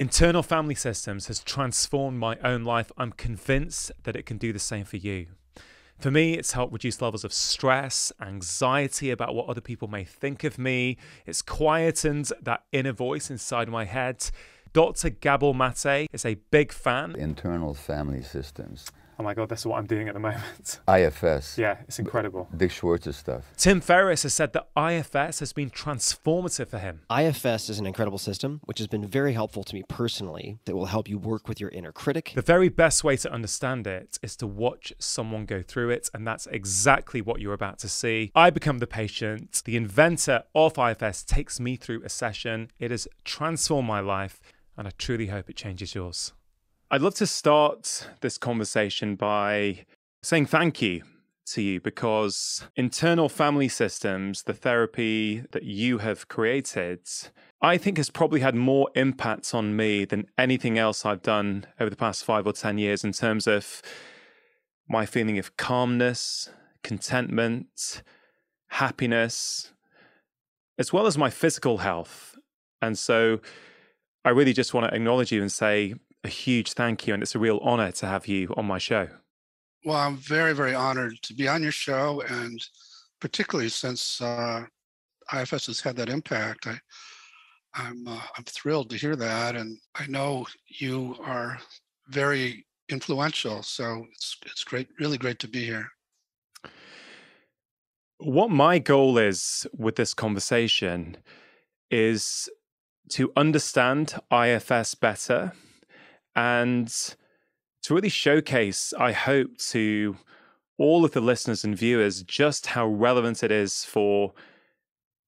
Internal family systems has transformed my own life. I'm convinced that it can do the same for you. For me, it's helped reduce levels of stress, anxiety about what other people may think of me. It's quietened that inner voice inside my head. Dr. Gabor Mate is a big fan. Internal family systems. Oh my God, that's what I'm doing at the moment. IFS. Yeah, it's incredible. Dick Schwartz's stuff. Tim Ferriss has said that IFS has been transformative for him. IFS is an incredible system, which has been very helpful to me personally, that will help you work with your inner critic. The very best way to understand it is to watch someone go through it, and that's exactly what you're about to see. I become the patient. The inventor of IFS takes me through a session. It has transformed my life, and I truly hope it changes yours. I'd love to start this conversation by saying thank you to you because internal family systems, the therapy that you have created, I think has probably had more impact on me than anything else I've done over the past five or 10 years in terms of my feeling of calmness, contentment, happiness, as well as my physical health. And so I really just want to acknowledge you and say a huge thank you, and it's a real honor to have you on my show. Well, I'm very, very honored to be on your show, and particularly since uh, IFS has had that impact, I, I'm uh, I'm thrilled to hear that, and I know you are very influential. So it's it's great, really great to be here. What my goal is with this conversation is to understand IFS better and to really showcase, I hope, to all of the listeners and viewers just how relevant it is for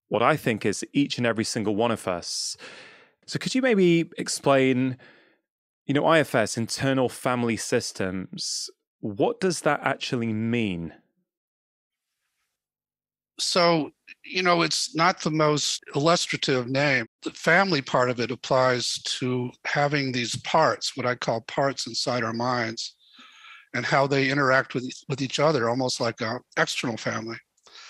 what I think is each and every single one of us. So, could you maybe explain, you know, IFS, internal family systems, what does that actually mean? So, you know, it's not the most illustrative name. The family part of it applies to having these parts, what I call parts inside our minds, and how they interact with, with each other, almost like an external family.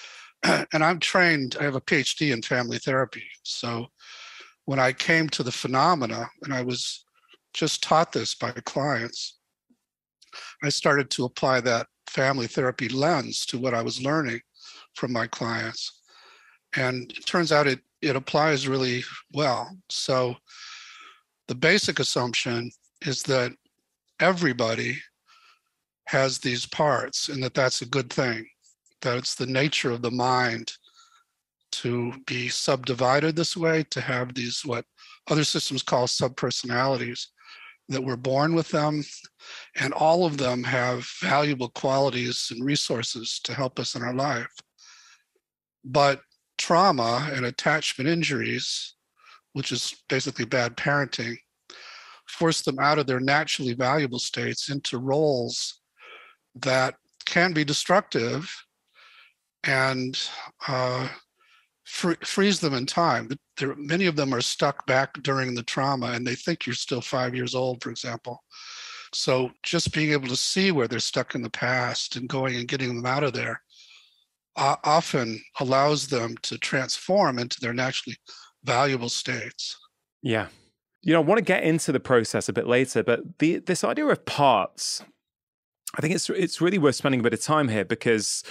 and I'm trained, I have a PhD in family therapy. So when I came to the phenomena, and I was just taught this by clients, I started to apply that family therapy lens to what I was learning from my clients. And it turns out it, it applies really well. So the basic assumption is that everybody has these parts and that that's a good thing, that it's the nature of the mind to be subdivided this way, to have these what other systems call subpersonalities, that we're born with them, and all of them have valuable qualities and resources to help us in our life. But trauma and attachment injuries, which is basically bad parenting, force them out of their naturally valuable states into roles that can be destructive and uh, free, freeze them in time. There, many of them are stuck back during the trauma and they think you're still five years old, for example. So just being able to see where they're stuck in the past and going and getting them out of there often allows them to transform into their naturally valuable states. Yeah. You know, I want to get into the process a bit later, but the this idea of parts, I think it's it's really worth spending a bit of time here because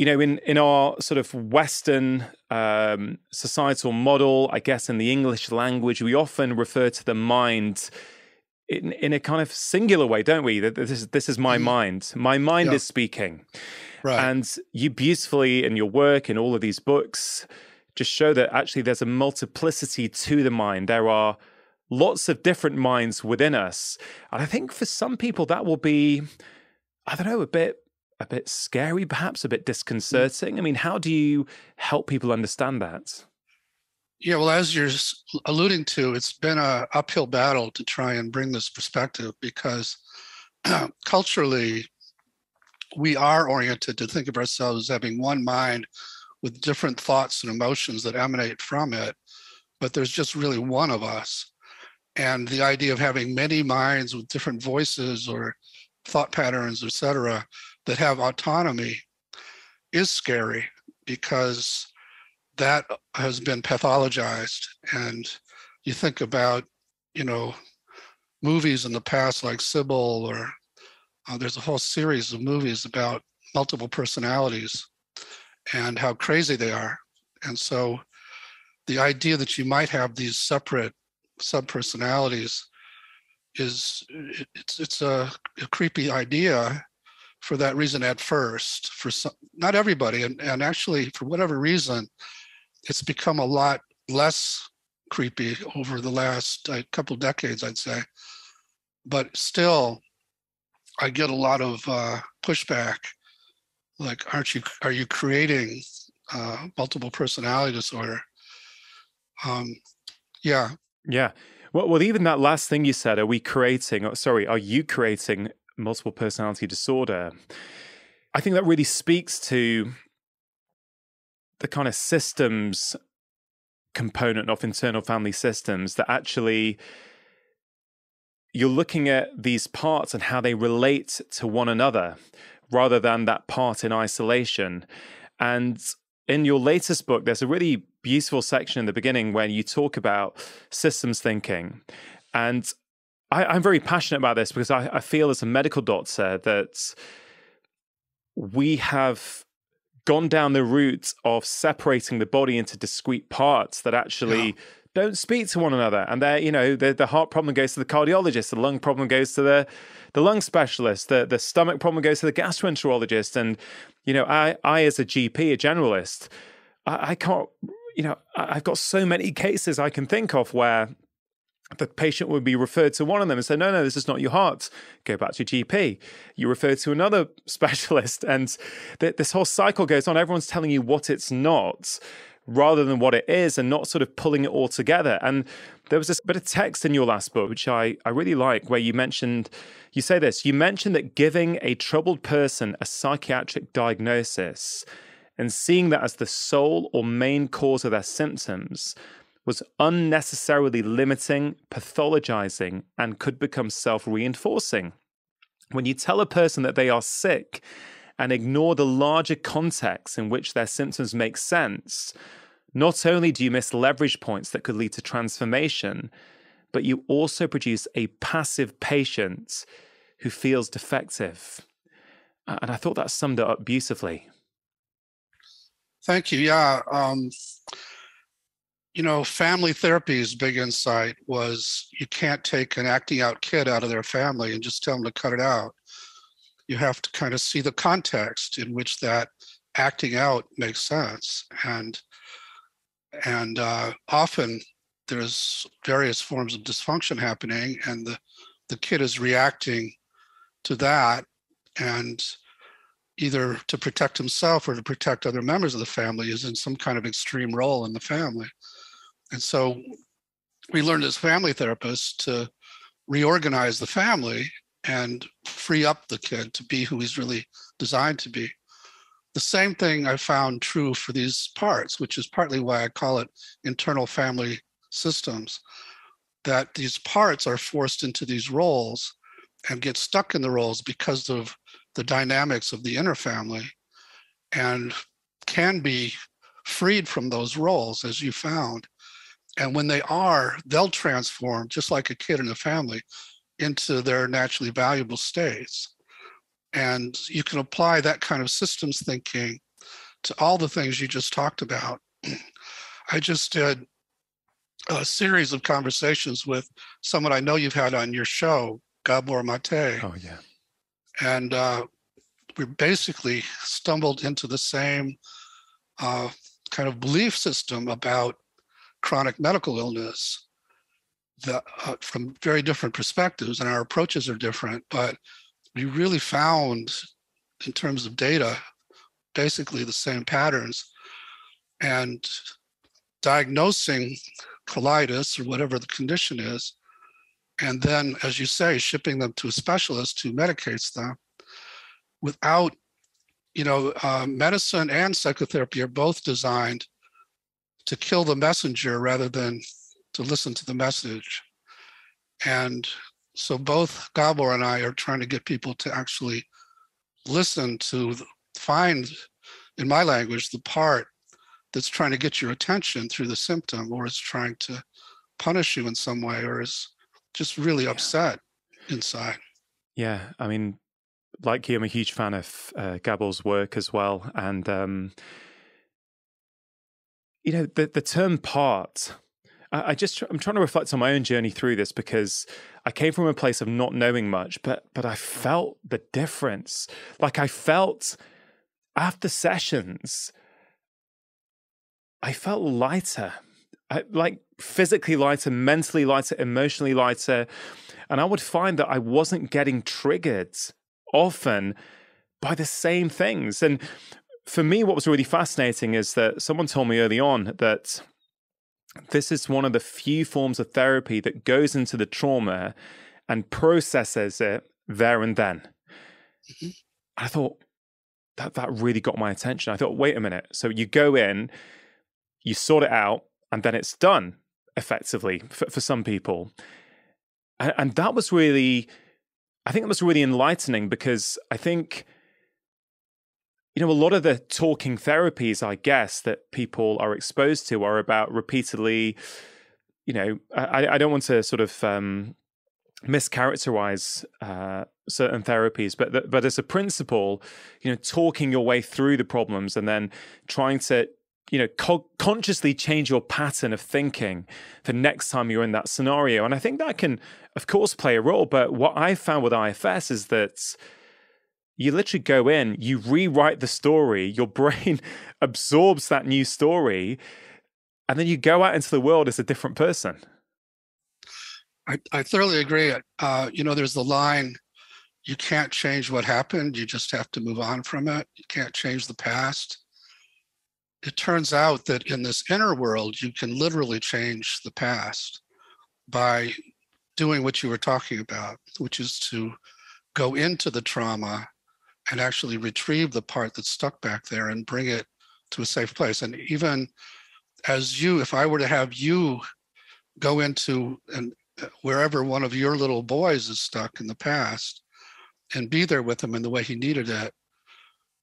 you know, in in our sort of Western um, societal model, I guess in the English language, we often refer to the mind in in a kind of singular way, don't we? That this is this is my mm. mind. My mind yeah. is speaking. Right. And you beautifully in your work in all of these books just show that actually there's a multiplicity to the mind. There are lots of different minds within us. And I think for some people that will be, I don't know, a bit a bit scary, perhaps a bit disconcerting. I mean, how do you help people understand that? Yeah, well, as you're alluding to, it's been a uphill battle to try and bring this perspective because culturally, we are oriented to think of ourselves as having one mind with different thoughts and emotions that emanate from it, but there's just really one of us. And the idea of having many minds with different voices or thought patterns, etc., that have autonomy is scary because that has been pathologized and you think about, you know, movies in the past like Sybil, or uh, there's a whole series of movies about multiple personalities and how crazy they are. And so the idea that you might have these separate subpersonalities is it's it's a, a, creepy idea for that reason at first for some not everybody and, and actually for whatever reason it's become a lot less creepy over the last uh, couple decades i'd say. But still i get a lot of uh, pushback. Like aren't you are you creating uh, multiple personality disorder? Um, yeah. Yeah. Well, well, even that last thing you said, are we creating, sorry, are you creating multiple personality disorder? I think that really speaks to the kind of systems component of internal family systems that actually you're looking at these parts and how they relate to one another rather than that part in isolation. And in your latest book, there's a really beautiful section in the beginning when you talk about systems thinking. And I, am very passionate about this because I, I feel, as a medical doctor, that we have gone down the route of separating the body into discrete parts that actually yeah. don't speak to one another. And they you know, the, the heart problem goes to the cardiologist, the lung problem goes to the the lung specialist, the the stomach problem goes to the gastroenterologist. And you know, I I as a GP, a generalist, I, I can't you know, I've got so many cases I can think of where the patient would be referred to one of them and say, no, no, this is not your heart. Go back to your GP. You refer to another specialist. And th- this whole cycle goes on. Everyone's telling you what it's not rather than what it is and not sort of pulling it all together. And there was this bit of text in your last book, which I, I really like, where you mentioned, you say this, you mentioned that giving a troubled person a psychiatric diagnosis and seeing that as the sole or main cause of their symptoms was unnecessarily limiting, pathologizing, and could become self reinforcing. When you tell a person that they are sick and ignore the larger context in which their symptoms make sense, not only do you miss leverage points that could lead to transformation, but you also produce a passive patient who feels defective. And I thought that summed it up beautifully. Thank you. Yeah. Um, you know, family therapy's big insight was you can't take an acting out kid out of their family and just tell them to cut it out. You have to kind of see the context in which that acting out makes sense. And and uh, often there's various forms of dysfunction happening, and the the kid is reacting to that. And either to protect himself or to protect other members of the family is in some kind of extreme role in the family. And so we learned as family therapists to reorganize the family and free up the kid to be who he's really designed to be. The same thing I found true for these parts, which is partly why I call it internal family systems, that these parts are forced into these roles and get stuck in the roles because of the dynamics of the inner family and can be freed from those roles, as you found. And when they are, they'll transform, just like a kid in a family, into their naturally valuable states. And you can apply that kind of systems thinking to all the things you just talked about. I just did a series of conversations with someone I know you've had on your show, Gabor Mate. Oh, yeah and uh, we basically stumbled into the same uh, kind of belief system about chronic medical illness that, uh, from very different perspectives, and our approaches are different. But we really found, in terms of data, basically the same patterns. And diagnosing colitis or whatever the condition is and then, as you say, shipping them to a specialist who medicates them without, you know, uh, medicine and psychotherapy are both designed to kill the messenger rather than to listen to the message. And so both Gabor and I are trying to get people to actually listen to find, in my language, the part that's trying to get your attention through the symptom or is trying to punish you in some way or is just really upset inside. Yeah, I mean, like you, I'm a huge fan of uh, Gabor's work as well, and um, you know, the the term part. I, I just I'm trying to reflect on my own journey through this because I came from a place of not knowing much, but but I felt the difference. Like I felt after sessions, I felt lighter. I, like physically lighter, mentally lighter, emotionally lighter. And I would find that I wasn't getting triggered often by the same things. And for me, what was really fascinating is that someone told me early on that this is one of the few forms of therapy that goes into the trauma and processes it there and then. Mm-hmm. I thought that that really got my attention. I thought, wait a minute. So you go in, you sort it out, and then it's done effectively for, for some people. And, and that was really, I think that was really enlightening because I think you know, a lot of the talking therapies, I guess, that people are exposed to are about repeatedly, you know, I, I don't want to sort of um, mischaracterize uh, certain therapies, but but as a principle, you know, talking your way through the problems and then trying to, you know, co- consciously change your pattern of thinking for next time you're in that scenario. And I think that can, of course, play a role. But what I found with IFS is that you literally go in, you rewrite the story, your brain absorbs that new story, and then you go out into the world as a different person. I, I thoroughly agree. Uh, you know, there's the line you can't change what happened, you just have to move on from it. You can't change the past. It turns out that in this inner world, you can literally change the past by doing what you were talking about, which is to go into the trauma and actually retrieve the part that's stuck back there and bring it to a safe place. And even as you, if I were to have you go into and wherever one of your little boys is stuck in the past and be there with him in the way he needed it,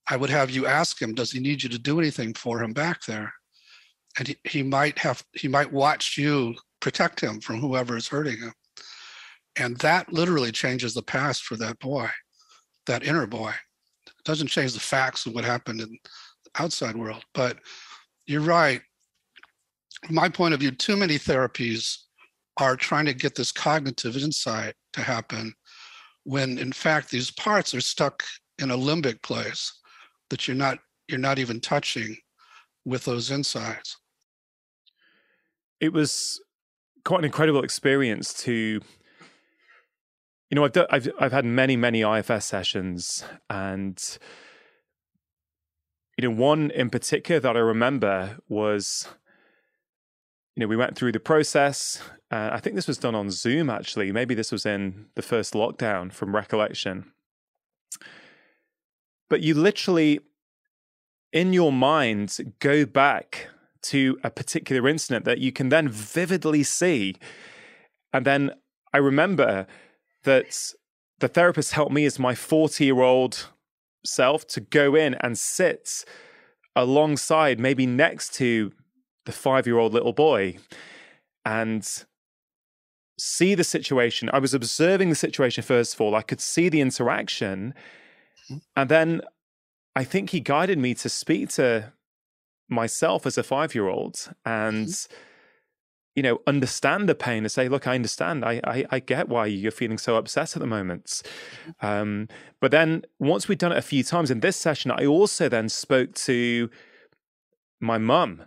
I would have you ask him, does he need you to do anything for him back there? And he, he might have, he might watch you protect him from whoever is hurting him. And that literally changes the past for that boy, that inner boy doesn't change the facts of what happened in the outside world. But you're right. From my point of view, too many therapies are trying to get this cognitive insight to happen when in fact these parts are stuck in a limbic place that you're not you're not even touching with those insights. It was quite an incredible experience to you know, I've done, I've I've had many many IFS sessions, and you know, one in particular that I remember was, you know, we went through the process. Uh, I think this was done on Zoom actually. Maybe this was in the first lockdown from recollection. But you literally, in your mind, go back to a particular incident that you can then vividly see, and then I remember that the therapist helped me as my 40 year old self to go in and sit alongside, maybe next to the five year old little boy and see the situation. I was observing the situation first of all. I could see the interaction. And then I think he guided me to speak to myself as a five year old and mm-hmm you know, understand the pain and say, look, I understand. I, I, I get why you're feeling so upset at the moment. Um, but then once we'd done it a few times in this session, I also then spoke to my mum,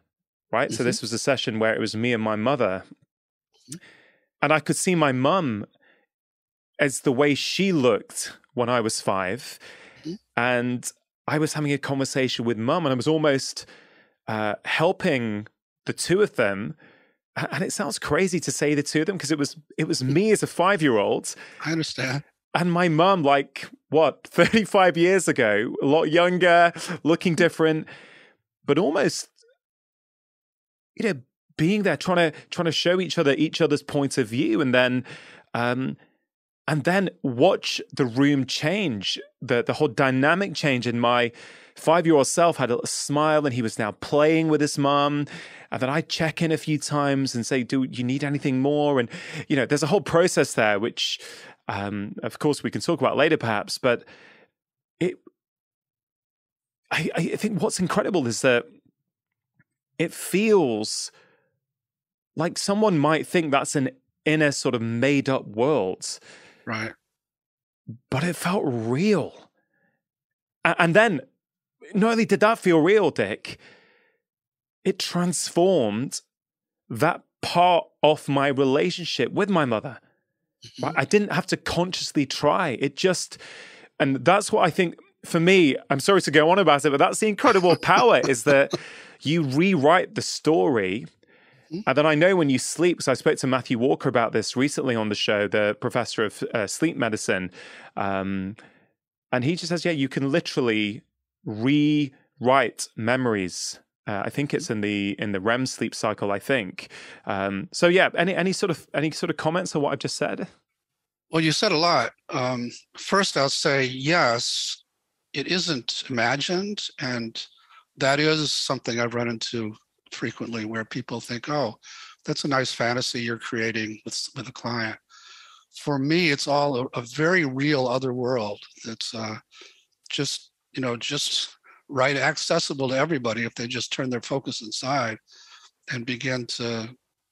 right? Mm-hmm. So this was a session where it was me and my mother. Mm-hmm. And I could see my mum as the way she looked when I was 5 mm-hmm. And I was having a conversation with mum and I was almost uh, helping the two of them and it sounds crazy to say the two of them because it was it was me as a five year old. I understand. And my mum, like what, 35 years ago, a lot younger, looking different, but almost, you know, being there, trying to trying to show each other each other's point of view, and then, um, and then watch the room change, the the whole dynamic change in my five year old self had a smile and he was now playing with his mum. And then I check in a few times and say, Do you need anything more? And, you know, there's a whole process there, which, um, of course, we can talk about later perhaps. But it, I, I think what's incredible is that it feels like someone might think that's an inner sort of made up world. Right. But it felt real. And then not only did that feel real, Dick, it transformed that part of my relationship with my mother. Mm-hmm. I didn't have to consciously try. It just, and that's what I think for me, I'm sorry to go on about it, but that's the incredible power is that you rewrite the story. Mm-hmm. And then I know when you sleep, because I spoke to Matthew Walker about this recently on the show, the professor of uh, sleep medicine. Um, and he just says, yeah, you can literally rewrite memories. Uh, I think it's in the in the REM sleep cycle. I think. Um, so yeah, any any sort of any sort of comments on what I've just said? Well, you said a lot. Um, first, I'll say yes. It isn't imagined, and that is something I've run into frequently, where people think, "Oh, that's a nice fantasy you're creating with with a client." For me, it's all a, a very real other world that's uh, just you know, just right accessible to everybody if they just turn their focus inside and begin to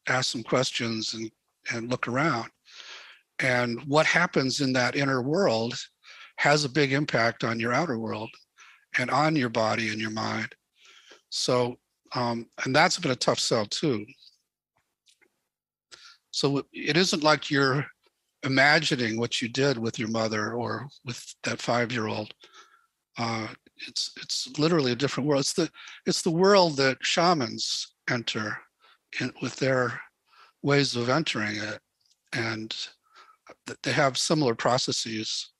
ask some questions and, and look around. And what happens in that inner world has a big impact on your outer world and on your body and your mind. So, um, and that's been a tough sell too. So it isn't like you're imagining what you did with your mother or with that five year old uh, it's it's literally a different world. It's the it's the world that shamans enter in, with their ways of entering it, and they have similar processes.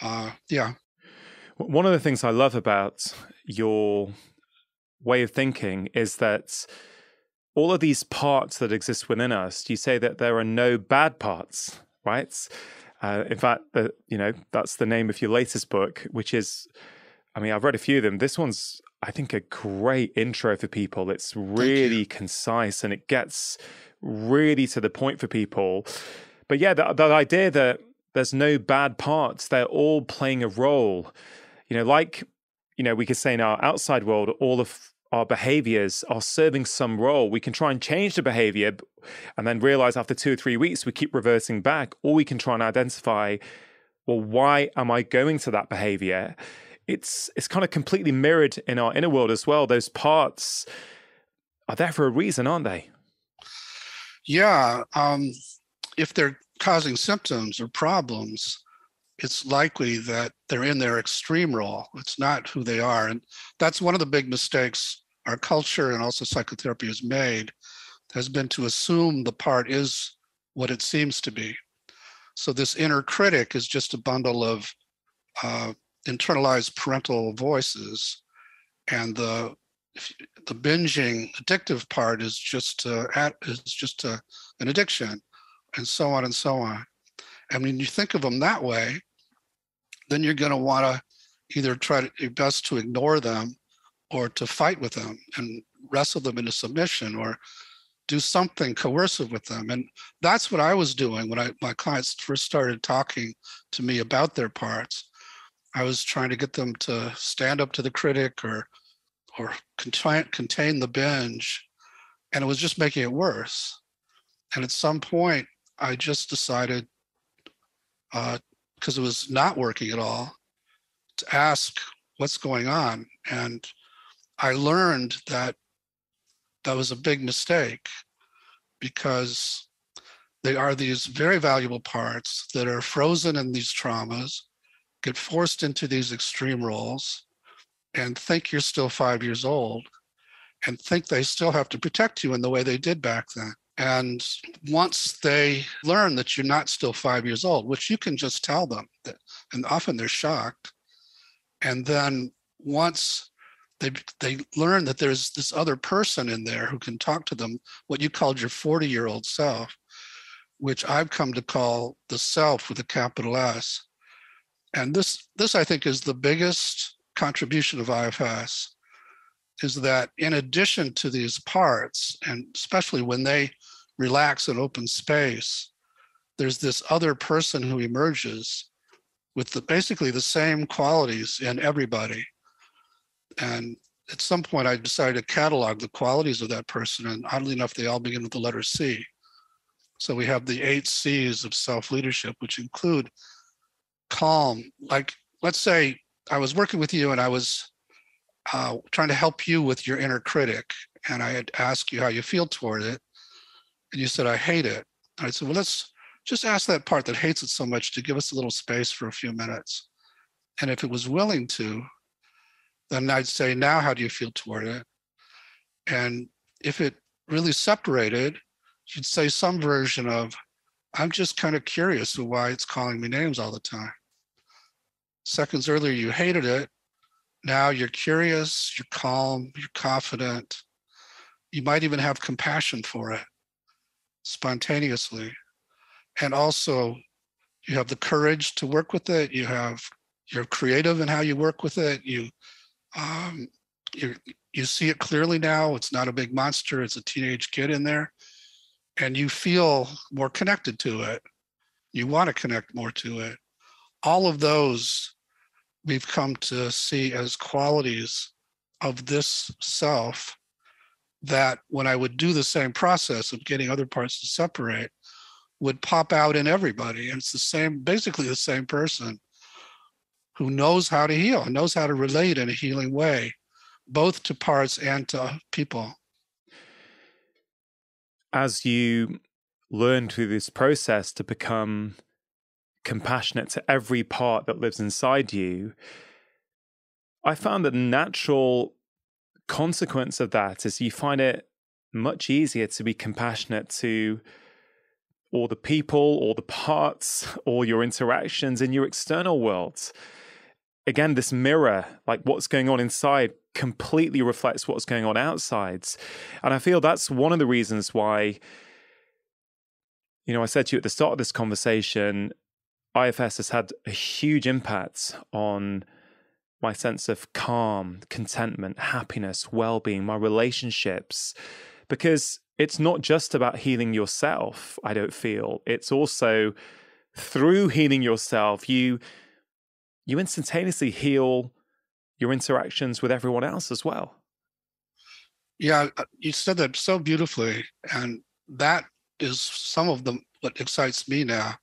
Uh, yeah. One of the things I love about your way of thinking is that all of these parts that exist within us, you say that there are no bad parts, right? Uh, in fact, the, you know that's the name of your latest book, which is, I mean, I've read a few of them. This one's, I think, a great intro for people. It's really concise and it gets really to the point for people. But yeah, that, that idea that there's no bad parts; they're all playing a role. You know, like you know, we could say in our outside world, all of our behaviors are serving some role. We can try and change the behavior and then realize after two or three weeks we keep reversing back, or we can try and identify, well, why am I going to that behavior? It's it's kind of completely mirrored in our inner world as well. Those parts are there for a reason, aren't they? Yeah. Um, if they're causing symptoms or problems, it's likely that they're in their extreme role. It's not who they are. And that's one of the big mistakes our culture and also psychotherapy has made, has been to assume the part is what it seems to be. So this inner critic is just a bundle of uh, internalized parental voices, and the the binging addictive part is just uh, at, is just uh, an addiction, and so on and so on. And when you think of them that way, then you're going to want to either try to, your best to ignore them or to fight with them and wrestle them into submission or do something coercive with them. And that's what I was doing when I, my clients first started talking to me about their parts. I was trying to get them to stand up to the critic or or contain, contain the binge, and it was just making it worse. And at some point, I just decided uh, because it was not working at all, to ask what's going on. And I learned that that was a big mistake because they are these very valuable parts that are frozen in these traumas, get forced into these extreme roles, and think you're still five years old and think they still have to protect you in the way they did back then. And once they learn that you're not still five years old, which you can just tell them, that, and often they're shocked. And then once they they learn that there's this other person in there who can talk to them, what you called your 40 year old self, which I've come to call the self with a capital S. And this, this I think is the biggest contribution of IFS is that in addition to these parts, and especially when they relax in open space, there's this other person who emerges with the, basically the same qualities in everybody. And at some point, I decided to catalog the qualities of that person, and oddly enough, they all begin with the letter C. So we have the eight C's of self leadership, which include calm. Like, let's say I was working with you and I was uh, trying to help you with your inner critic, and I had asked you how you feel toward it, and you said, I hate it. And I said, Well, let's just ask that part that hates it so much to give us a little space for a few minutes. And if it was willing to, then I'd say, Now, how do you feel toward it? And if it really separated, you'd say some version of, I'm just kind of curious why it's calling me names all the time. Seconds earlier, you hated it. Now you're curious, you're calm, you're confident. You might even have compassion for it spontaneously. And also, you have the courage to work with it. You have you're creative in how you work with it. You um, you you see it clearly now. It's not a big monster. It's a teenage kid in there, and you feel more connected to it. You want to connect more to it. All of those we've come to see as qualities of this self that when I would do the same process of getting other parts to separate would pop out in everybody. And it's the same, basically the same person who knows how to heal, and knows how to relate in a healing way, both to parts and to people. As you learn through this process to become compassionate to every part that lives inside you, I found that natural consequence of that is you find it much easier to be compassionate to all the people, all the parts, all your interactions in your external world. Again, this mirror, like what's going on inside, completely reflects what's going on outside. And I feel that's one of the reasons why, you know, I said to you at the start of this conversation, IFS has had a huge impact on my sense of calm, contentment, happiness, well being, my relationships, because it's not just about healing yourself, I don't feel. It's also through healing yourself, you you instantaneously heal your interactions with everyone else as well. Yeah, uh, you said that so beautifully. And that is some of the what excites me now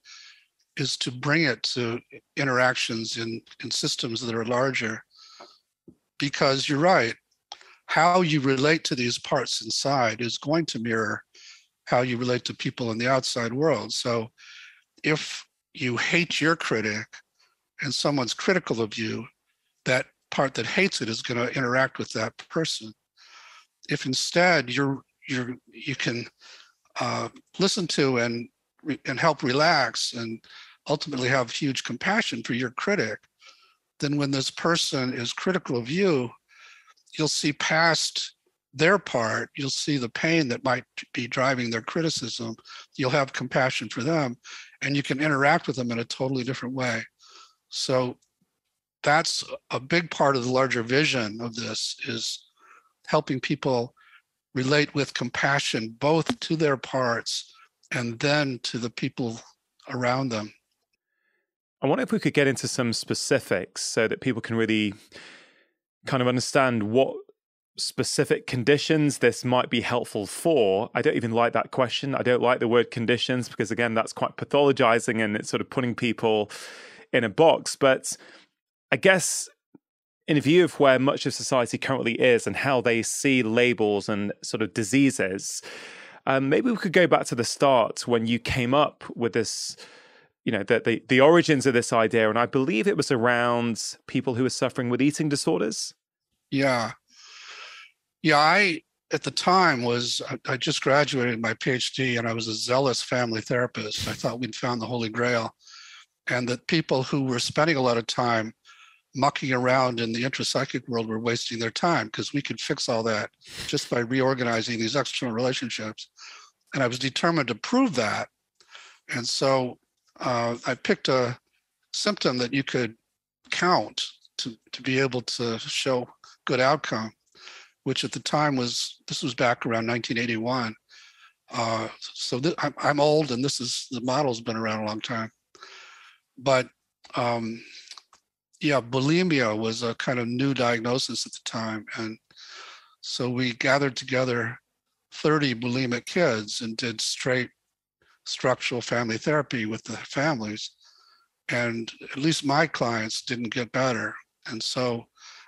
is to bring it to interactions in, in systems that are larger. Because you're right, how you relate to these parts inside is going to mirror how you relate to people in the outside world. So if you hate your critic and someone's critical of you, that part that hates it is going to interact with that person. If instead you're you're you can uh, listen to and and help relax and ultimately have huge compassion for your critic, then when this person is critical of you, you'll see past their part, you'll see the pain that might be driving their criticism. You'll have compassion for them and you can interact with them in a totally different way. So that's a big part of the larger vision of this is helping people relate with compassion both to their parts and then to the people around them. I wonder if we could get into some specifics so that people can really kind of understand what specific conditions this might be helpful for. I don't even like that question. I don't like the word conditions because, again, that's quite pathologizing and it's sort of putting people in a box. But I guess in view of where much of society currently is and how they see labels and sort of diseases, um, maybe we could go back to the start when you came up with this you know the, the, the origins of this idea and i believe it was around people who were suffering with eating disorders. Yeah. Yeah i at the time was i just graduated my phd and i was a zealous family therapist. I thought we'd found the holy grail and that people who were spending a lot of time mucking around in the intrapsychic world were wasting their time because we could fix all that just by reorganizing these external relationships. And i was determined to prove that. And so uh, I picked a symptom that you could count to, to be able to show good outcome, which at the time was, this was back around 1981. Uh, so th- I'm, old and this is, the model's been around a long time. But um, yeah, bulimia was a kind of new diagnosis at the time. And so we gathered together 30 bulimic kids and did straight structural family therapy with the families. And at least my clients didn't get better. And so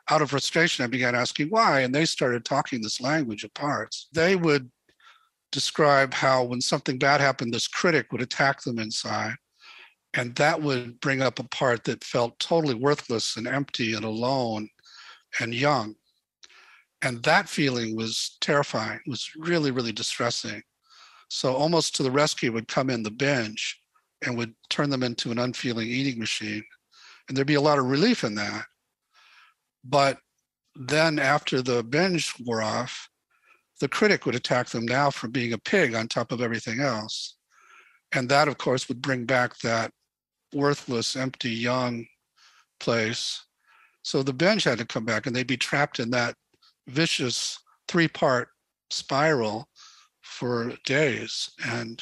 out of frustration, I began asking why. And they started talking this language of parts. They would describe how when something bad happened, this critic would attack them inside. And that would bring up a part that felt totally worthless and empty and alone and young. And that feeling was terrifying, was really, really distressing. So almost to the rescue would come in the binge and would turn them into an unfeeling eating machine. And there'd be a lot of relief in that. But then after the binge wore off, the critic would attack them now for being a pig on top of everything else. And that, of course, would bring back that worthless, empty, young place. So the binge had to come back and they'd be trapped in that vicious three part spiral for days. And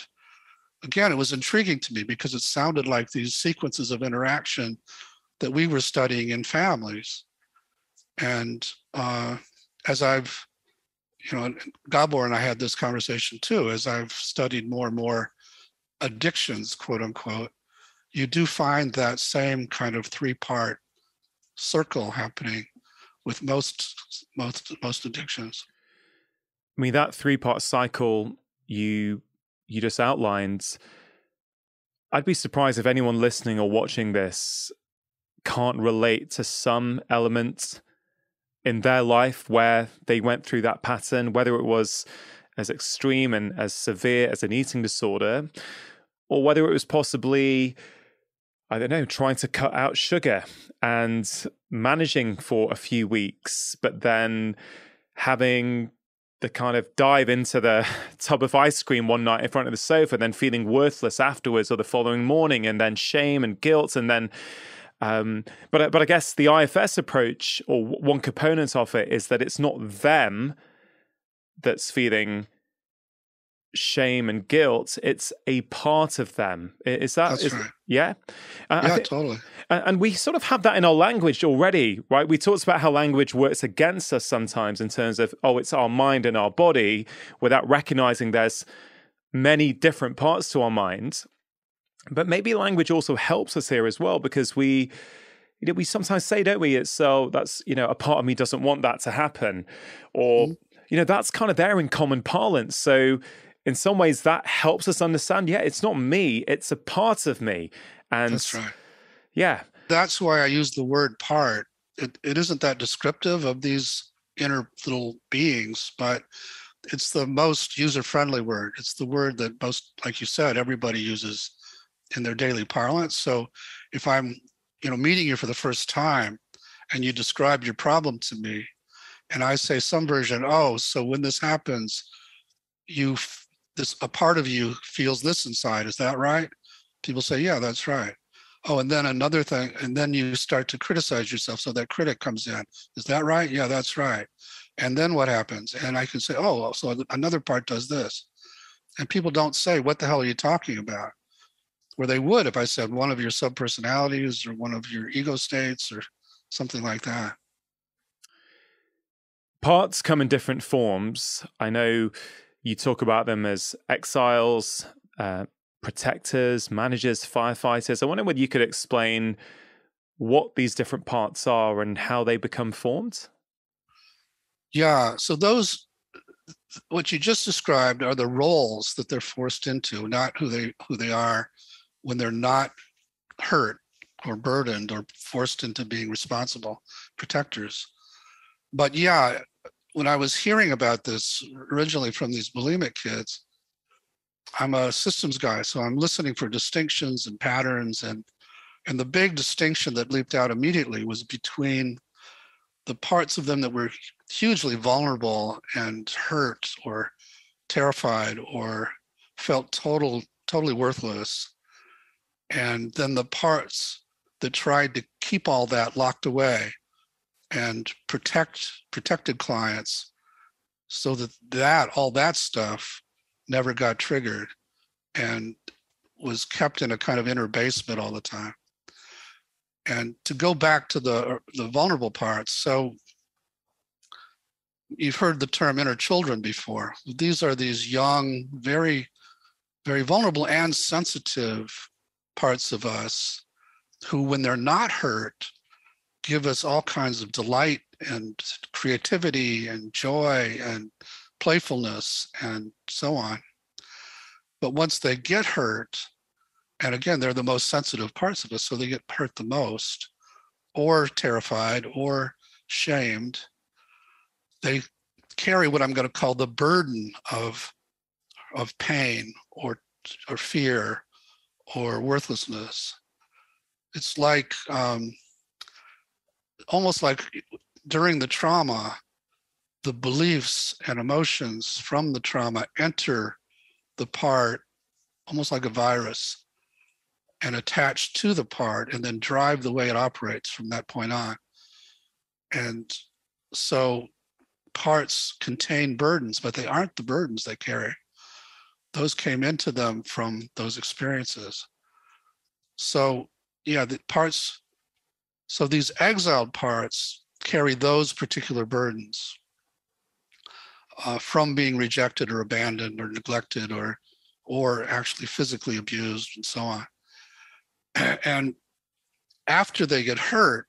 again, it was intriguing to me because it sounded like these sequences of interaction that we were studying in families. And uh, as I've, you know, Gabor and I had this conversation too, as I've studied more and more addictions, quote unquote, you do find that same kind of three part circle happening with most most most addictions. I mean, that three part cycle you you just outlined, I'd be surprised if anyone listening or watching this can't relate to some element in their life where they went through that pattern, whether it was as extreme and as severe as an eating disorder, or whether it was possibly, I don't know, trying to cut out sugar and managing for a few weeks, but then having the kind of dive into the tub of ice cream one night in front of the sofa, then feeling worthless afterwards or the following morning, and then shame and guilt, and then. Um, but but I guess the IFS approach, or one component of it, is that it's not them that's feeling shame and guilt it's a part of them is that is, right. yeah Uh, yeah, thi- totally. and, and we sort of have that in our language already, right? We talked about how language works against us sometimes in terms of, oh, it's our mind and our body, without recognizing there's many different parts to our mind. But maybe language also helps us here as well because we, you know, we sometimes say, don't we? It's so that's you know, a part of me doesn't want that to happen, or you know, that's kind of there in common parlance. So in some ways, that helps us understand. Yeah, it's not me; it's a part of me, and That's right. yeah, That's why I use the word part. It, it isn't that descriptive of these inner little beings, but it's the most user friendly word. It's the word that most, like you said, everybody uses in their daily parlance. So if I'm, you know, meeting you for the first time and you describe your problem to me and I say some version, oh, so when this happens, you, this, a part of you feels this inside. Is that right? People say, yeah, that's right. Oh, and then another thing, and then you start to criticize yourself. So that critic comes in. Is that right? Yeah, that's right. And then what happens? And I can say, oh, so another part does this. And people don't say, what the hell are you talking about? Where they would if I said one of your subpersonalities or one of your ego states or something like that. parts come in different forms. I know you talk about them as exiles, uh, protectors, managers, firefighters. I wonder whether you could explain what these different parts are and how they become formed. Yeah. So those, what you just described are the roles that they're forced into, not who they who they are when they're not hurt or burdened or forced into being responsible protectors. But yeah, when I was hearing about this originally from these bulimic kids, I'm a systems guy, so I'm listening for distinctions and patterns and and the big distinction that leaped out immediately was between the parts of them that were hugely vulnerable and hurt or terrified or felt total totally worthless. And then the parts that tried to keep all that locked away and protect protected clients so that that all that stuff never got triggered and was kept in a kind of inner basement all the time. And to go back to the the vulnerable parts so you've heard the term inner children before. These are these young very very vulnerable and sensitive parts of us who when they're not hurt give us all kinds of delight and creativity and joy and playfulness and so on but once they get hurt and again, they're the most sensitive parts of us, so they get hurt the most, or terrified, or shamed. They carry what I'm going to call the burden of of pain or or fear or worthlessness. It's like um, almost like during the trauma, the beliefs and emotions from the trauma enter the part almost like a virus and attach to the part and then drive the way it operates from that point on. And so parts contain burdens, but they aren't the burdens they carry. Those came into them from those experiences. So, yeah, the parts, so these exiled parts carry those particular burdens uh, from being rejected or abandoned or neglected or or actually physically abused and so on and after they get hurt,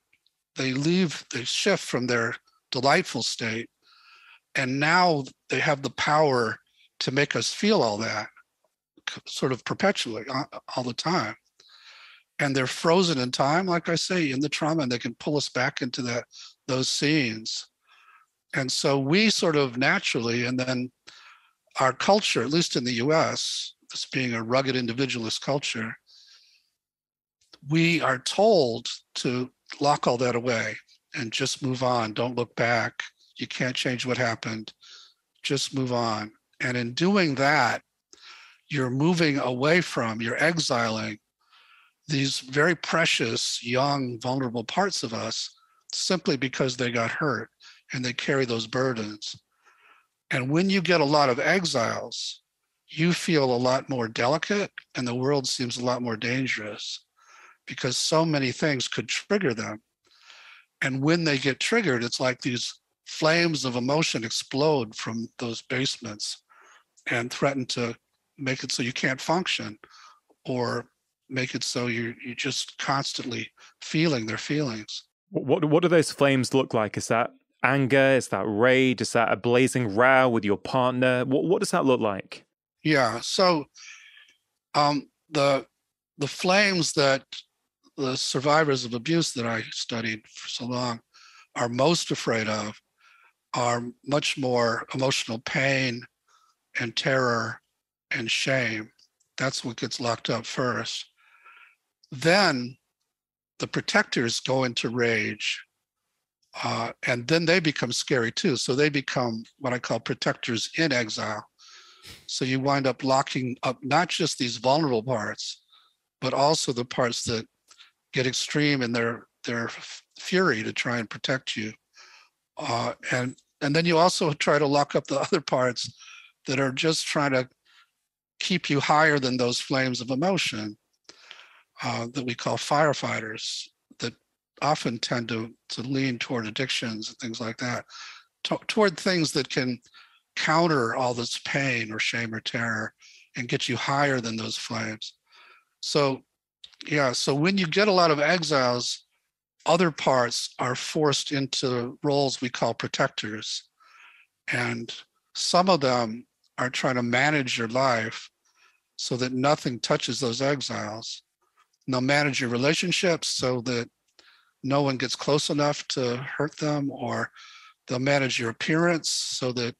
they leave, they shift from their delightful state. And now they have the power to make us feel all that sort of perpetually all the time. And they're frozen in time, like I say, in the trauma, and they can pull us back into that those scenes. And so we sort of naturally, and then our culture, at least in the US, this being a rugged individualist culture, we are told to lock all that away and just move on. Don't look back. You can't change what happened. Just move on. And in doing that, you're moving away from, you're exiling these very precious, young, vulnerable parts of us simply because they got hurt and they carry those burdens. And when you get a lot of exiles, you feel a lot more delicate and the world seems a lot more dangerous because so many things could trigger them. And when they get triggered, it's like these flames of emotion explode from those basements and threaten to make it so you can't function or make it so you're, you're just constantly feeling their feelings. What, what do those flames look like? Is that anger? Is that rage? Is that a blazing row with your partner? What, what does that look like? Yeah. So um, the the flames that the survivors of abuse that I studied for so long are most afraid of are much more emotional pain and terror and shame. That's what gets locked up first. Then the protectors go into rage, uh, and then they become scary too. So they become what I call protectors in exile. So you wind up locking up not just these vulnerable parts, but also the parts that get extreme in their their fury to try and protect you, uh, and and then you also try to lock up the other parts that are just trying to keep you higher than those flames of emotion uh, that we call firefighters that often tend to to lean toward addictions and things like that, toward things that can counter all this pain or shame or terror and get you higher than those flames. So yeah, so when you get a lot of exiles, other parts are forced into roles we call protectors. And some of them are trying to manage your life so that nothing touches those exiles. They'll manage your relationships so that no one gets close enough to hurt them, or they'll manage your appearance so that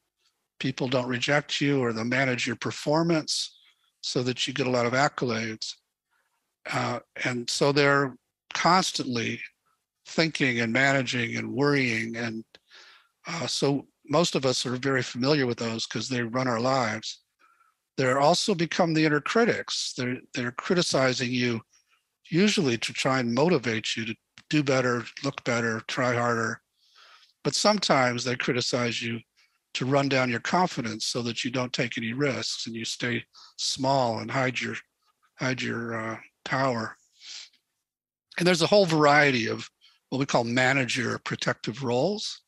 people don't reject you, or they'll manage your performance so that you get a lot of accolades. Uh, and so they're constantly thinking and managing and worrying. And uh, so most of us are very familiar with those because they run our lives. they're also become the inner critics. They're they're criticizing you usually to try and motivate you to do better, look better, try harder. But sometimes they criticize you to run down your confidence so that you don't take any risks and you stay small and hide your hide your uh, power. And there's a whole variety of what we call manager protective roles.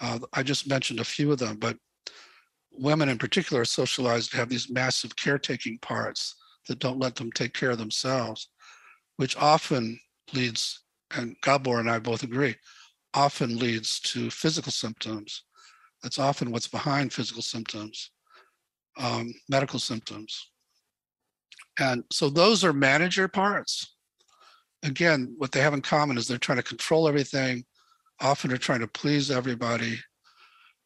Uh, I just mentioned a few of them, but women in particular are socialized to have these massive caretaking parts that don't let them take care of themselves, which often leads, and Gabor and I both agree, often leads to physical symptoms. That's often what's behind physical symptoms, um, medical symptoms. And so those are manager parts. Again, what they have in common is they're trying to control everything, often are trying to please everybody,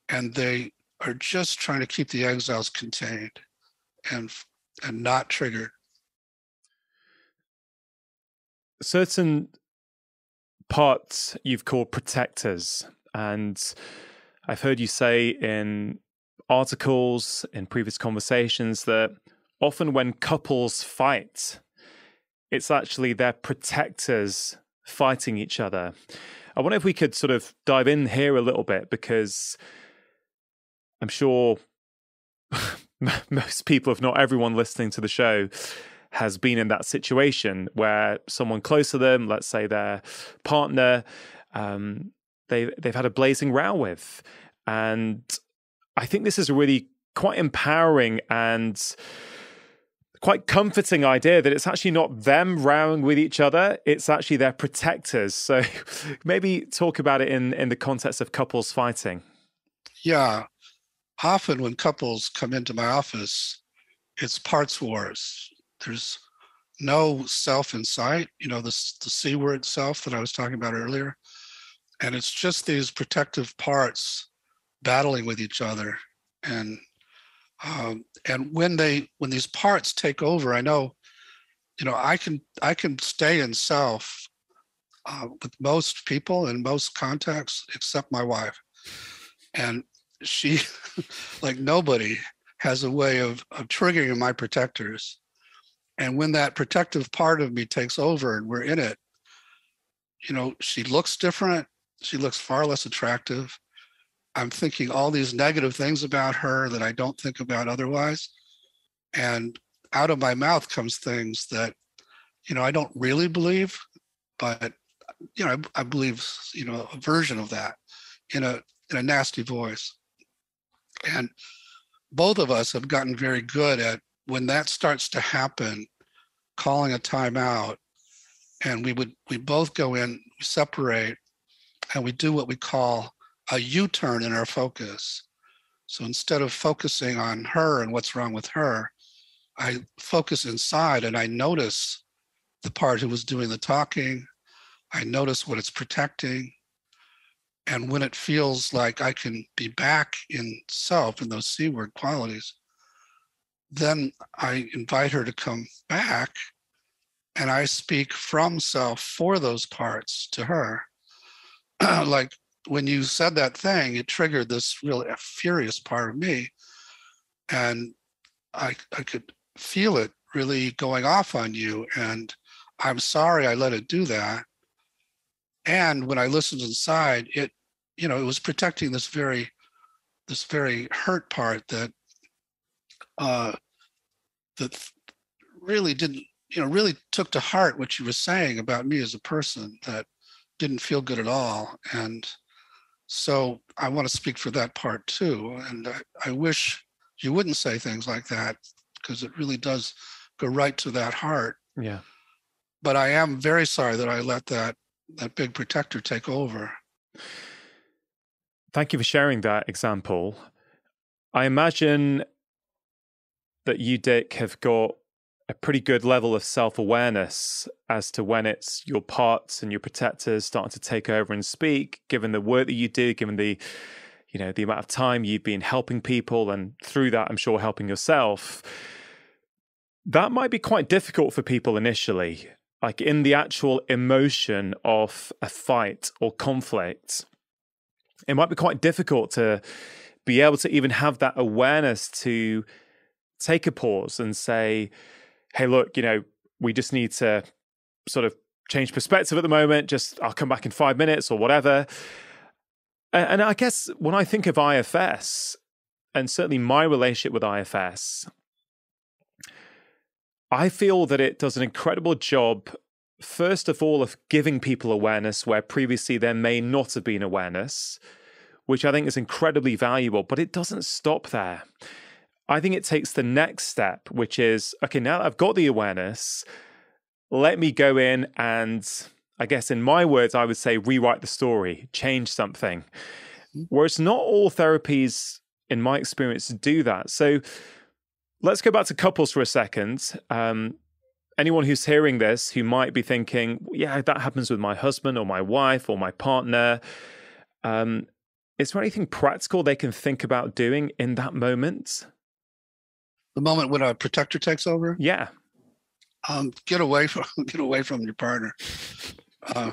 and they are just trying to keep the exiles contained and and not triggered. Certain parts you've called protectors, and I've heard you say in articles, in previous conversations, that often when couples fight, it's actually their protectors fighting each other. I wonder if we could sort of dive in here a little bit because I'm sure most people, if not everyone listening to the show, has been in that situation where someone close to them, let's say their partner, um, they they've had a blazing row with, and I think this is a really quite empowering and quite comforting idea that it's actually not them rowing with each other it's actually their protectors. So maybe talk about it in in the context of couples fighting. Yeah. Often when couples come into my office, it's parts wars. There's no self in sight, you know, this the C word self that I was talking about earlier. And it's just these protective parts battling with each other. And um, and when they when these parts take over, I know, you know, I can I can stay in self uh, with most people in most contexts except my wife. And she, like nobody, has a way of, of triggering my protectors. And when that protective part of me takes over and we're in it, you know, she looks different. She looks far less attractive. I'm thinking all these negative things about her that I don't think about otherwise. And out of my mouth comes things that, you know, I don't really believe, but you know, I, I believe, you know, a version of that in a in a nasty voice. And both of us have gotten very good at when that starts to happen, calling a timeout. And we would we both go in, we separate, and we do what we call a U-turn in our focus. So instead of focusing on her and what's wrong with her, I focus inside and I notice the part who was doing the talking. I notice what it's protecting. And when it feels like I can be back in self in those C word qualities, then I invite her to come back and I speak from self for those parts to her. like when you said that thing, it triggered this really furious part of me. And I, I could feel it really going off on you. And I'm sorry I let it do that. And when I listened inside, it, you know, it was protecting this very, this very hurt part that, uh, that really didn't, you know, really took to heart what you were saying about me as a person that didn't feel good at all. And so I want to speak for that part too. And I, I wish you wouldn't say things like that because it really does go right to that heart. Yeah. But I am very sorry that I let that that big protector take over. Thank you for sharing that example. I imagine that you, Dick, have got a pretty good level of self awareness as to when it's your parts and your protectors starting to take over and speak, given the work that you do, given the you know the amount of time you've been helping people and through that i'm sure helping yourself. That might be quite difficult for people initially like in the actual emotion of a fight or conflict it might be quite difficult to be able to even have that awareness to take a pause and say, hey, look, you know, we just need to sort of change perspective at the moment. Just I'll come back in five minutes or whatever. And I guess when I think of IFS, and certainly my relationship with IFS, I feel that it does an incredible job, first of all, of giving people awareness where previously there may not have been awareness, which I think is incredibly valuable, but it doesn't stop there. I think it takes the next step, which is okay, now that I've got the awareness, let me go in and, I guess, in my words, I would say rewrite the story, change something. Mm-hmm. Whereas not all therapies, in my experience, do that. So let's go back to couples for a second. Um, anyone who's hearing this who might be thinking, yeah, that happens with my husband or my wife or my partner. Um, is there anything practical they can think about doing in that moment? The moment when a protector takes over? Yeah. Um, get away from get away from your partner. Uh,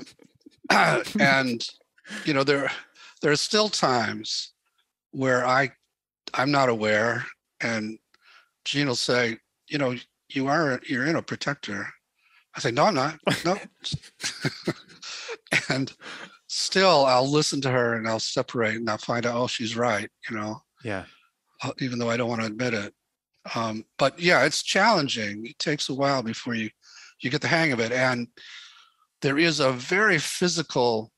and you know there there are still times where I I'm not aware, and Jeanne will say, you know, you are you're in a protector. I say, no, I'm not. No. and still I'll listen to her and I'll separate and I'll find out, oh, she's right, you know. Yeah. Uh, even though I don't want to admit it. Um, but yeah, it's challenging. It takes a while before you you get the hang of it. And there is a very physical,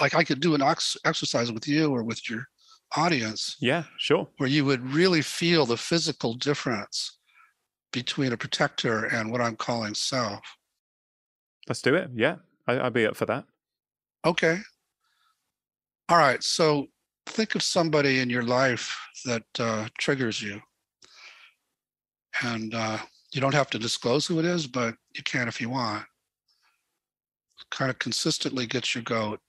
like I could do an ex- exercise with you or with your audience. Yeah, sure. Where you would really feel the physical difference between a protector and what I'm calling self. Let's do it. Yeah, I, I'd be up for that. Okay. All right. So think of somebody in your life that uh, triggers you. And uh, you don't have to disclose who it is, but you can if you want. Kind of consistently gets your goat.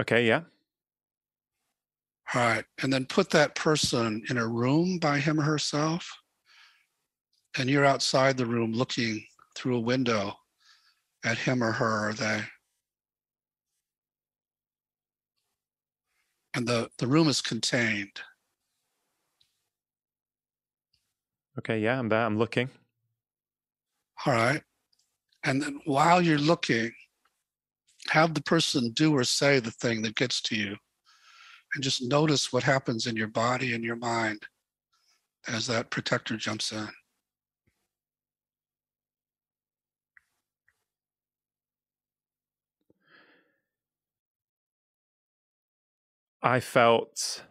Okay, yeah. All right. And then put that person in a room by him or herself. And you're outside the room looking through a window at him or her or they. And the, the room is contained. Okay, yeah, I'm there. I'm looking. All right. And then while you're looking, have the person do or say the thing that gets to you and just notice what happens in your body and your mind as that protector jumps in. I felt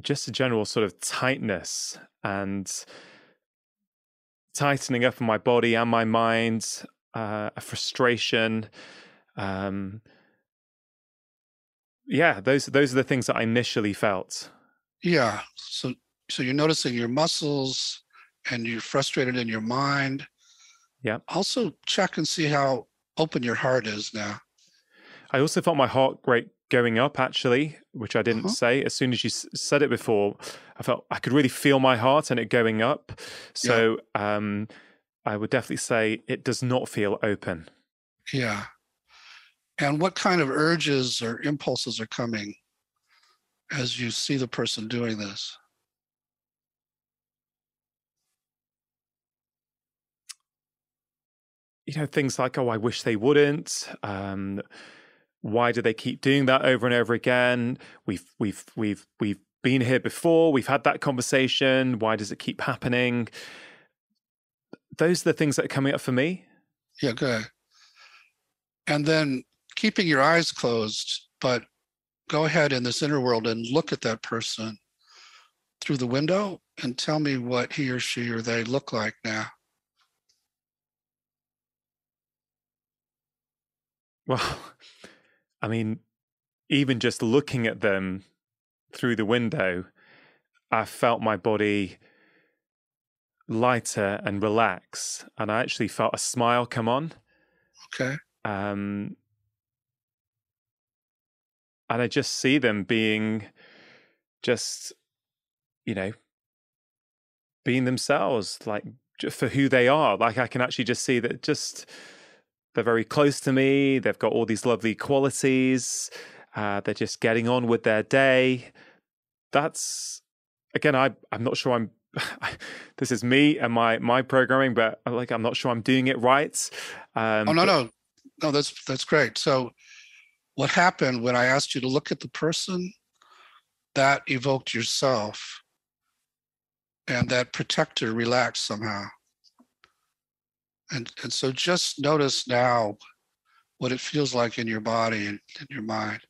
just a general sort of tightness and tightening up in my body and my mind, uh, a frustration. Um, yeah, those those are the things that I initially felt. Yeah. So so you're noticing your muscles and you're frustrated in your mind. Yeah. Also check and see how open your heart is now. I also felt my heart rate going up actually, which I didn't uh-huh. say. As soon as you s- said it before, I felt I could really feel my heart and it going up. So yeah. um, I would definitely say it does not feel open. Yeah. And what kind of urges or impulses are coming as you see the person doing this? You know, things like, oh, I wish they wouldn't. Um, why do they keep doing that over and over again? We've we've we've we've been here before. We've had that conversation. Why does it keep happening? Those are the things that are coming up for me. Yeah, good. And then keeping your eyes closed, but go ahead in this inner world and look at that person through the window and tell me what he or she or they look like now. Well, I mean, even just looking at them through the window, I felt my body lighter and relax, and I actually felt a smile come on. Okay. Um, and I just see them being just, you know, being themselves, like for who they are. Like I can actually just see that just they're very close to me. They've got all these lovely qualities. Uh, they're just getting on with their day. That's again, I I'm not sure I'm. this is me and my my programming, but like I'm not sure I'm doing it right. Um, oh no, but, no, no. That's that's great. So, what happened when I asked you to look at the person? That evoked yourself, and that protector relaxed somehow. And, and so just notice now what it feels like in your body and in your mind.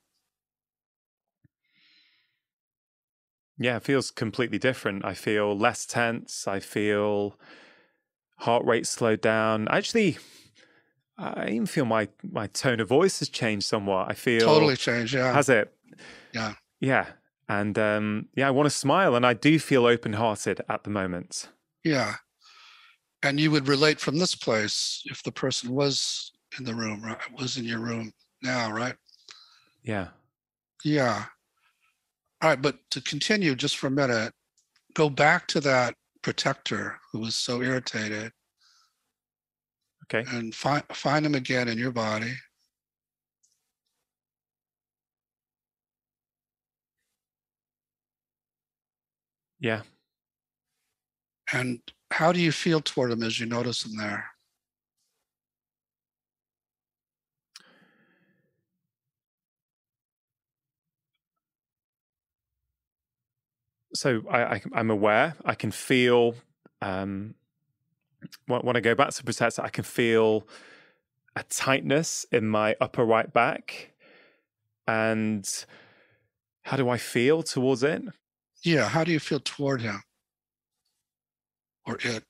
Yeah, it feels completely different. I feel less tense. I feel heart rate slowed down. Actually, I even feel my my tone of voice has changed somewhat. I feel totally changed. Yeah, has it? Yeah, yeah, and um, yeah, I want to smile, and I do feel open hearted at the moment. Yeah, and you would relate from this place if the person was in the room, right? Was in your room now, right? Yeah. Yeah. All right, but to continue just for a minute, go back to that protector who was so irritated. Okay. And find find him again in your body. Yeah. And how do you feel toward them as you notice them there? So I, I, am aware. I can feel um, when, when I go back to protect, I can feel a tightness in my upper right back. And how do I feel towards it? Yeah, how do you feel toward him? Or it?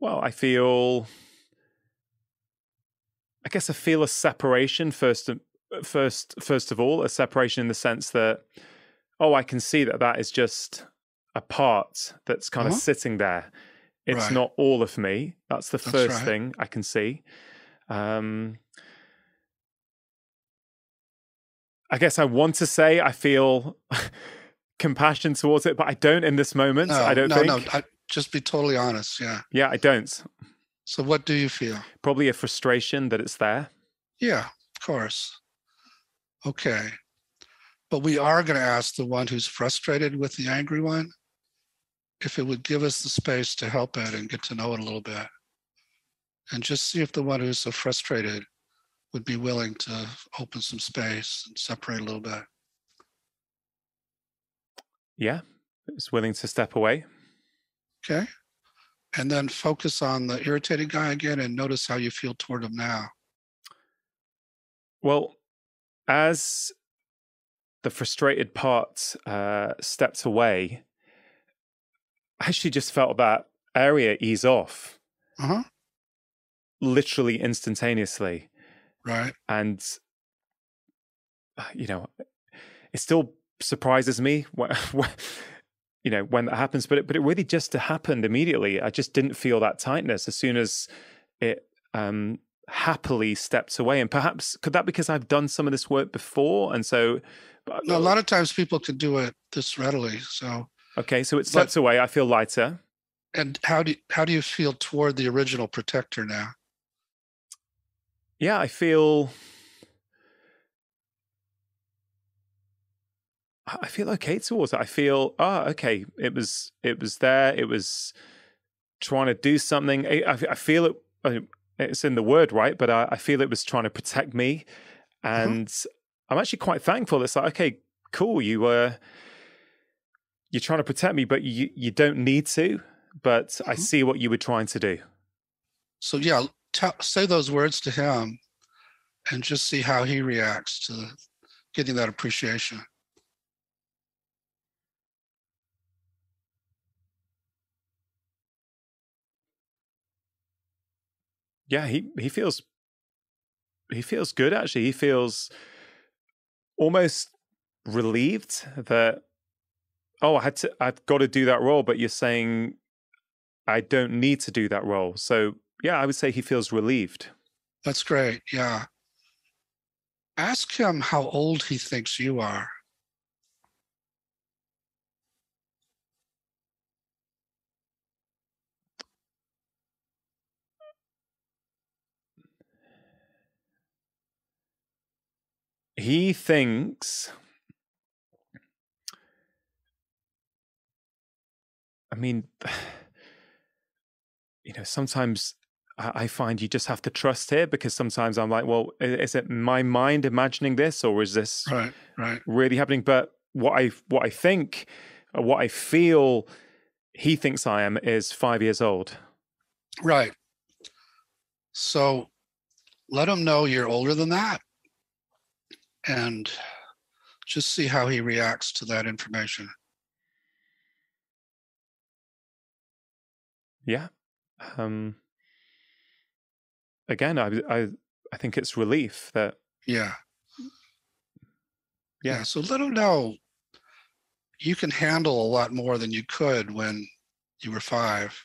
Well, I feel, I guess I feel a separation first, first, first of all, a separation in the sense that, oh, I can see that that is just a part that's kind uh-huh. of sitting there. It's right. not all of me. That's the that's first right. thing I can see. Um, I guess I want to say I feel compassion towards it, but I don't in this moment. No, I don't no, think. No, I, just be totally honest. Yeah. Yeah, I don't. So what do you feel? Probably a frustration that it's there. Yeah, of course. Okay. But we are going to ask the one who's frustrated with the angry one if it would give us the space to help it and get to know it a little bit. And just see if the one who's so frustrated would be willing to open some space and separate a little bit yeah, is willing to step away. Okay. And then focus on the irritated guy again and notice how you feel toward him now. Well, as the frustrated part uh, stepped away, I actually just felt that area ease off. Uh-huh. Literally instantaneously. Right. And, uh, you know, it still surprises me when, you know when that happens but it, but it really just happened immediately i just didn't feel that tightness as soon as it um, happily stepped away and perhaps could that because i've done some of this work before and so no, a lot of times people can do it this readily so. Okay so it steps but, away i feel lighter. And how do you, how do you feel toward the original protector now? Yeah i feel I feel okay towards it. I feel, oh, okay, it was, it was there. It was trying to do something. I, I feel it. It's in the word, right? But I, I feel it was trying to protect me, uh-huh. and mm-hmm. I'm actually quite thankful. It's like, okay, cool. You were, uh, you're trying to protect me, but you you don't need to. But mm-hmm. I see what you were trying to do. So yeah, t- say those words to him, and just see how he reacts to getting that appreciation. Yeah, he he feels he feels good actually. He feels almost relieved that oh, I had to I've got to do that role, but you're saying I don't need to do that role. So yeah, I would say he feels relieved. That's great. Yeah. Ask him how old he thinks you are. He thinks I mean, you know, sometimes I find you just have to trust here because sometimes I'm like, well, is it my mind imagining this or is this right, right. really happening? But what I what I think, uh, what I feel, he thinks I am is five years old. Right. So let him know you're older than that, and just see how he reacts to that information. Yeah. Um, again, I, I, I think it's relief that. Yeah. Yeah. yeah. So let him know you can handle a lot more than you could when you were five,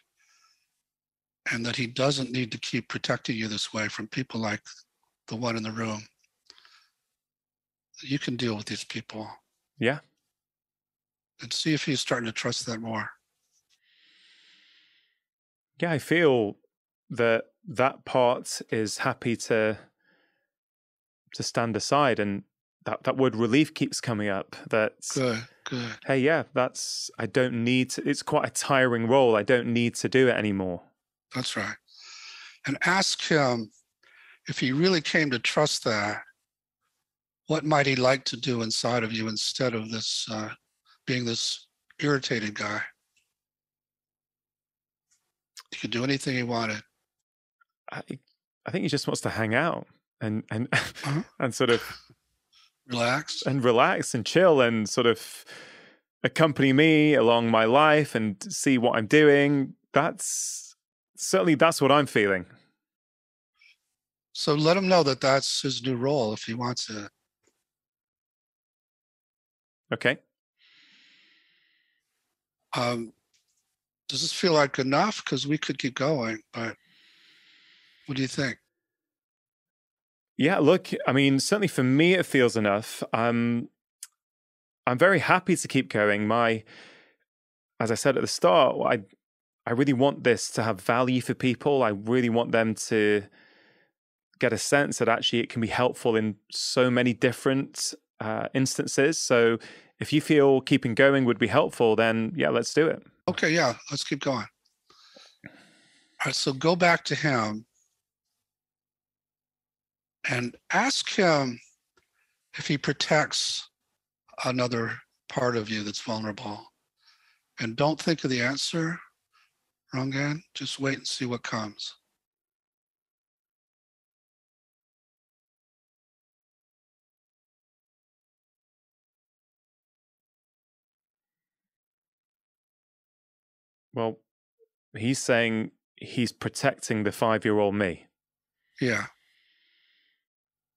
and that he doesn't need to keep protecting you this way from people like the one in the room. You can deal with these people. Yeah. And see if he's starting to trust that more yeah, I feel that that part is happy to to stand aside, and that that word relief keeps coming up. That good, good. Hey, yeah, that's I don't need to. It's quite a tiring role. I don't need to do it anymore. That's right. And ask him if he really came to trust that. What might he like to do inside of you instead of this uh, being this irritated guy? He could do anything he wanted. I, I think he just wants to hang out and and uh-huh. and sort of relax and relax and chill and sort of accompany me along my life and see what I'm doing. That's certainly that's what I'm feeling. So let him know that that's his new role if he wants it. Okay. Um, does this feel like enough? Because we could keep going, but what do you think? Yeah, look, I mean, certainly for me, it feels enough. Um, I'm very happy to keep going. My, as I said at the start, I, I really want this to have value for people. I really want them to get a sense that actually it can be helpful in so many different uh, instances. So if you feel keeping going would be helpful, then yeah, let's do it. Okay, yeah, let's keep going. All right, so go back to him and ask him if he protects another part of you that's vulnerable. And don't think of the answer, Rangan. Just wait and see what comes. Well, he's saying he's protecting the five year old me. Yeah.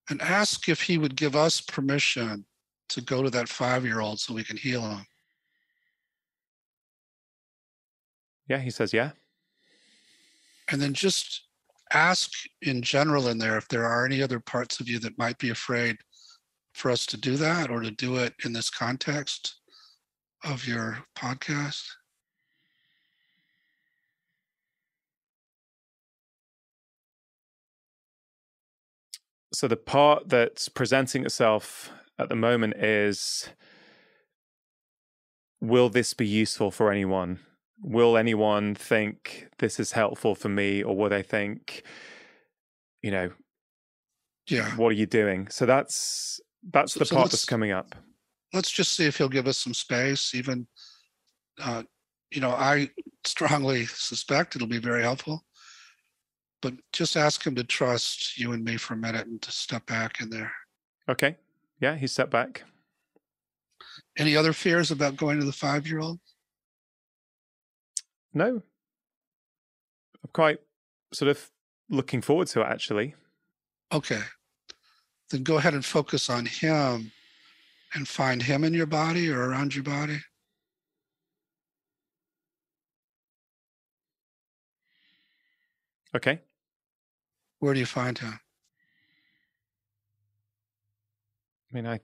And ask if he would give us permission to go to that five year old so we can heal him. Yeah, he says, yeah. And then just ask in general in there if there are any other parts of you that might be afraid for us to do that or to do it in this context of your podcast. So the part that's presenting itself at the moment is will this be useful for anyone? Will anyone think this is helpful for me or will they think you know yeah. what are you doing? So that's that's so, the part so that's coming up. let's just see if he'll give us some space even uh, you know i strongly suspect it'll be very helpful but just ask him to trust you and me for a minute and to step back in there. Okay. Yeah, he stepped back. Any other fears about going to the five year old? No. I'm quite sort of looking forward to it actually. Okay. Then go ahead and focus on him and find him in your body or around your body. Okay. Where do you find him? I mean, I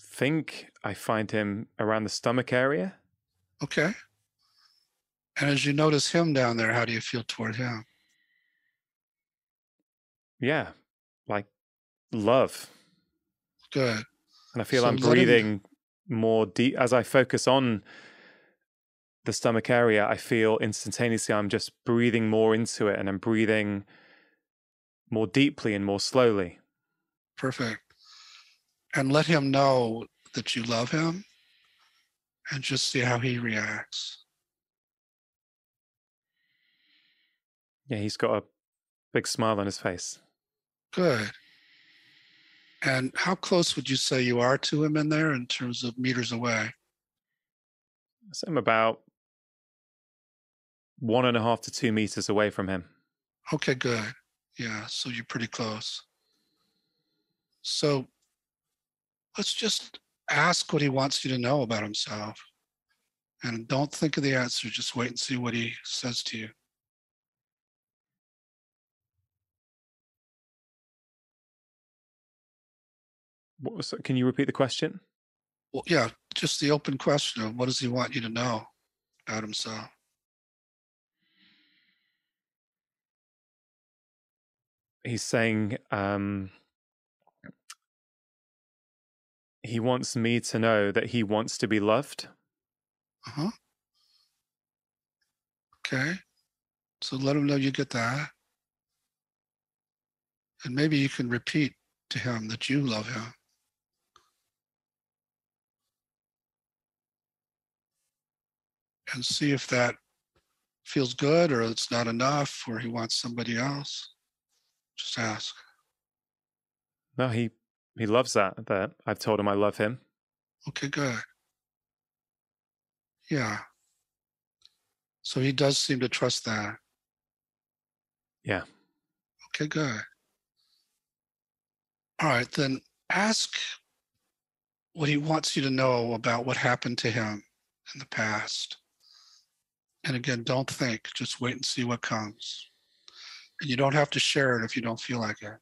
think I find him around the stomach area. Okay. And as you notice him down there, how do you feel toward him? Yeah, like love. Good. And I feel So I'm him- breathing more deep as I focus on the stomach area. I feel instantaneously I'm just breathing more into it and I'm breathing more deeply and more slowly. Perfect. And let him know that you love him and just see how he reacts. Yeah, he's got a big smile on his face. Good. And how close would you say you are to him in there in terms of meters away? So I'm about one and a half to two meters away from him. Okay, good. Yeah, so you're pretty close. So let's just ask what he wants you to know about himself. And don't think of the answer, just wait and see what he says to you. What was, can you repeat the question? Well, yeah, just the open question of what does he want you to know about himself? He's saying um, he wants me to know that he wants to be loved. Uh-huh. Okay. So let him know you get that. And maybe you can repeat to him that you love him. And see if that feels good or it's not enough or he wants somebody else. Just ask. No, he he loves that. That I've told him I love him. Okay, good. Yeah. So he does seem to trust that. Yeah. Okay, good. All right, then ask what he wants you to know about what happened to him in the past. And again, don't think, just wait and see what comes. And you don't have to share it if you don't feel like it.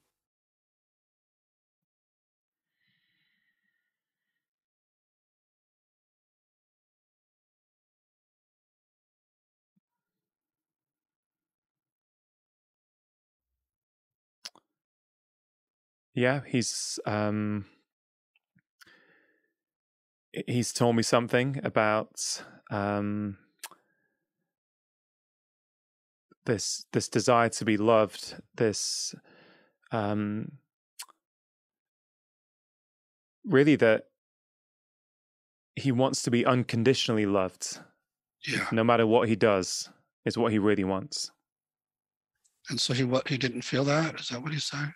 Yeah, he's um he's told me something about um this this desire to be loved, this um really that he wants to be unconditionally loved Yeah. no matter what he does is what he really wants. And so he what he didn't feel that? Is that what he's saying?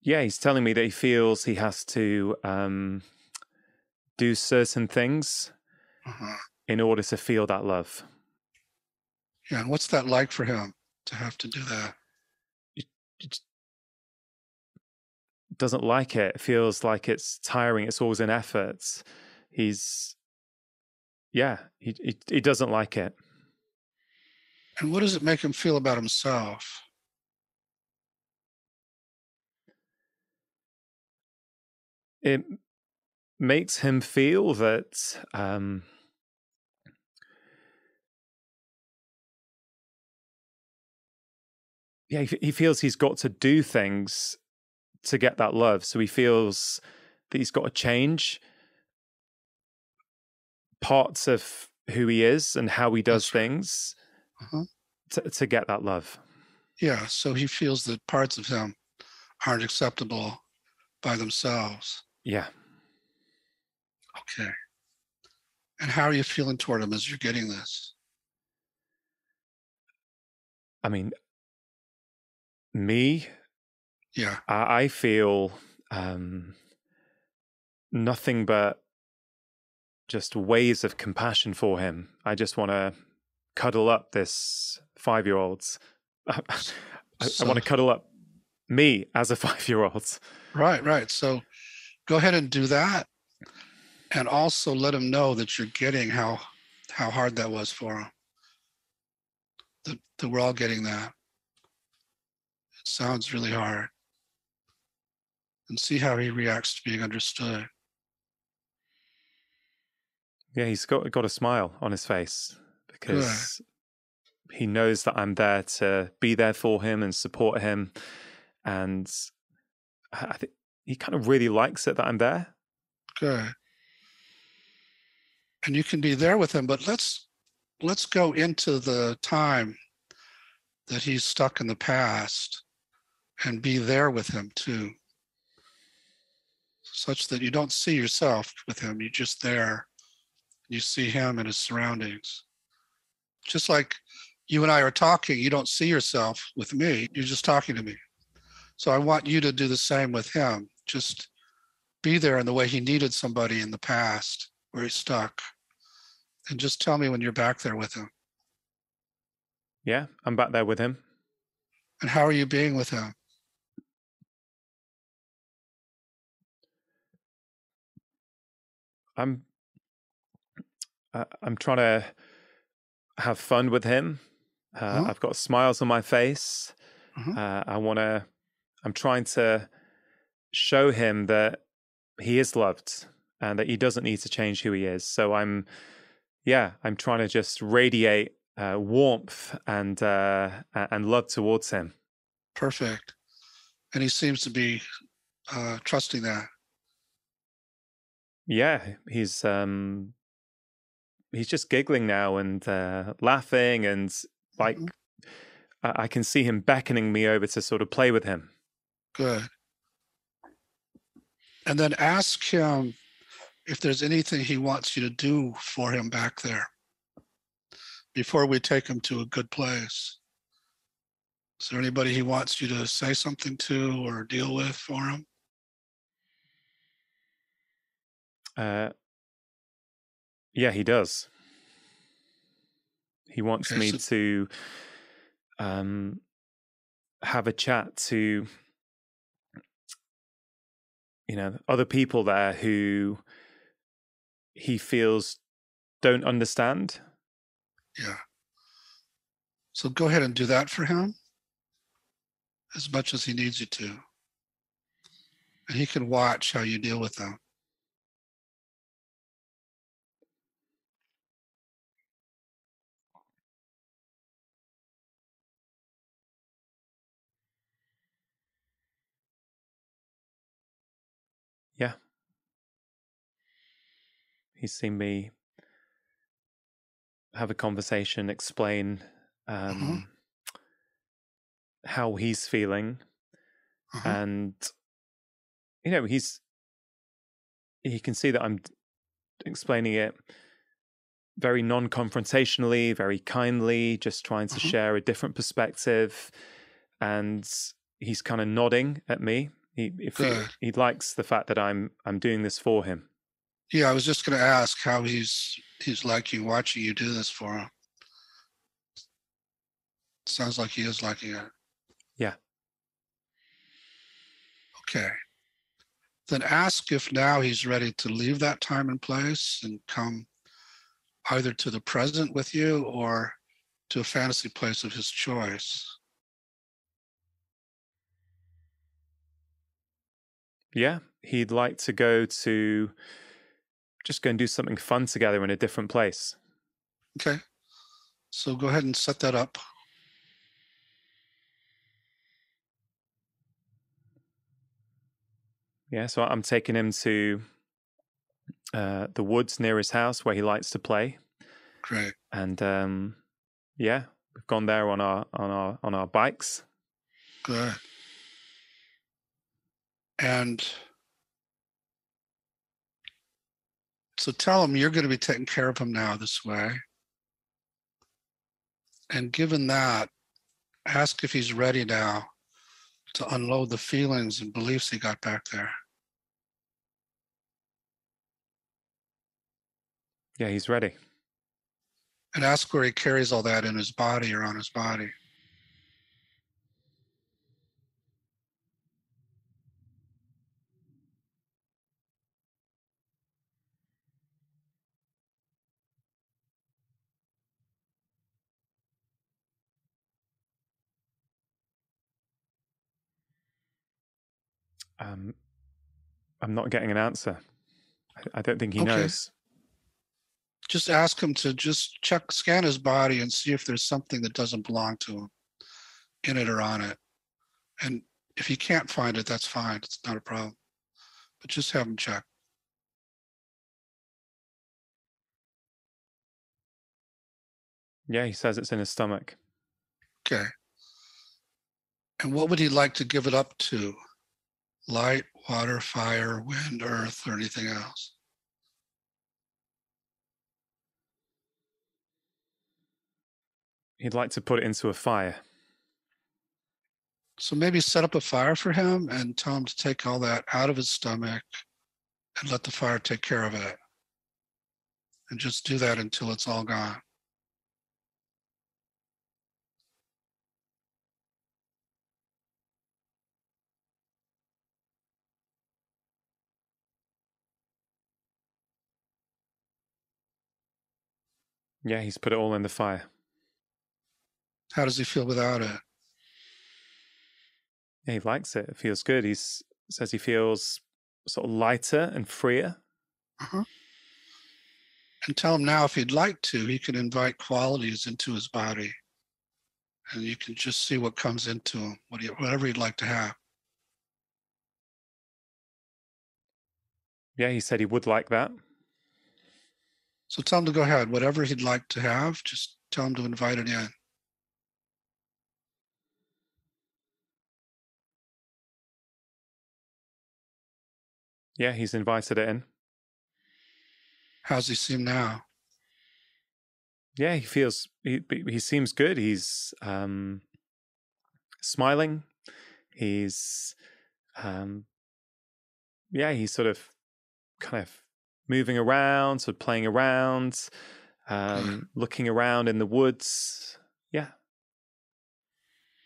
Yeah, he's telling me that he feels he has to um do certain things Uh-huh. in order to feel that love. Yeah. And what's that like for him to have to do that? just doesn't like it. It feels like it's tiring. It's always an effort. He's, yeah, he, he he doesn't like it. And what does it make him feel about himself? It makes him feel that um, yeah, he, he feels he's got to do things to get that love. So he feels that he's got to change parts of who he is and how he does right. things Uh-huh. to, to get that love. Yeah. So he feels that parts of him aren't acceptable by themselves. Yeah. Okay. And how are you feeling toward him as you're getting this? I mean, me, Yeah. I, I feel um, nothing but just waves of compassion for him. I just want to cuddle up this five year old. I, I want to cuddle up me as a five year old. Right, right. So go ahead and do that. And also let him know that you're getting how how hard that was for him. That, that we're all getting that. Sounds really hard. And see how he reacts to being understood. Yeah, he's got got a smile on his face because he knows that I'm there to be there for him and support him, and I I think he kind of really likes it that I'm there. Good. And you can be there with him, but let's let's go into the time that he's stuck in the past and be there with him too. Such that you don't see yourself with him, you're just there. You see him and his surroundings. Just like you and I are talking, you don't see yourself with me, you're just talking to me. So I want you to do the same with him. Just be there in the way he needed somebody in the past where he's stuck. And just tell me when you're back there with him. Yeah, I'm back there with him. And how are you being with him? I'm uh, I'm trying to have fun with him. Uh, Uh-huh. I've got smiles on my face. Mhm. Uh, I want to. I'm trying to show him that he is loved and that he doesn't need to change who he is. So I'm, yeah, I'm trying to just radiate uh, warmth and uh, and love towards him. Perfect. And he seems to be uh, trusting that. Yeah, he's um, he's just giggling now and uh, laughing and like Mhm. I I can see him beckoning me over to sort of play with him. Good. And then ask him if there's anything he wants you to do for him back there before we take him to a good place. Is there anybody he wants you to say something to or deal with for him? Uh, yeah, he does. He wants me to um, have a chat to, you know, other people there who he feels don't understand. Yeah. So go ahead and do that for him as much as he needs you to. And he can watch how you deal with them. He's seen me have a conversation, explain um, how he's feeling, Uh-huh. and you know he's he can see that I'm explaining it very non-confrontationally, very kindly, just trying to Mhm. share a different perspective, and he's kind of nodding at me. He if he, he likes the fact that I'm I'm doing this for him. Yeah, I was just going to ask how he's he's liking watching you do this for him. Sounds like he is liking it. Yeah. Okay. Then ask if now he's ready to leave that time and place and come either to the present with you or to a fantasy place of his choice. Yeah, he'd like to go to just go and do something fun together in a different place. Okay. So go ahead and set that up. Yeah, so I'm taking him to uh, the woods near his house where he likes to play, Great. and um, yeah, we've gone there on our on our on our bikes. Good. And so tell him you're going to be taking care of him now this way. And given that, ask if he's ready now to unload the feelings and beliefs he got back there. Yeah, he's ready. And ask where he carries all that in his body or on his body. Um, I'm not getting an answer. I, I don't think he Okay. knows. Just ask him to just check, scan his body and see if there's something that doesn't belong to him in it or on it. And if he can't find it, that's fine. It's not a problem. but just have him check. Yeah, he says it's in his stomach. Okay. And what would he like to give it up to? Light, water, fire, wind, earth, or anything else? He'd like to put it into a fire. So maybe set up a fire for him and tell him to take all that out of his stomach and let the fire take care of it. And just do that until it's all gone. Yeah, he's put it all in the fire. How does he feel without it? Yeah, he likes it. It feels good. He says he feels sort of lighter and freer. Uh-huh. And tell him now if he'd like to, he can invite qualities into his body. And you can just see what comes into him, whatever he'd like to have. Yeah, he said he would like that. So tell him to go ahead. Whatever he'd like to have, just tell him to invite it in. Yeah, he's invited it in. How's he seem now? Yeah, he feels he he seems good. He's um smiling. He's um yeah, he's sort of kind of moving around, sort of playing around, um, looking around in the woods. Yeah.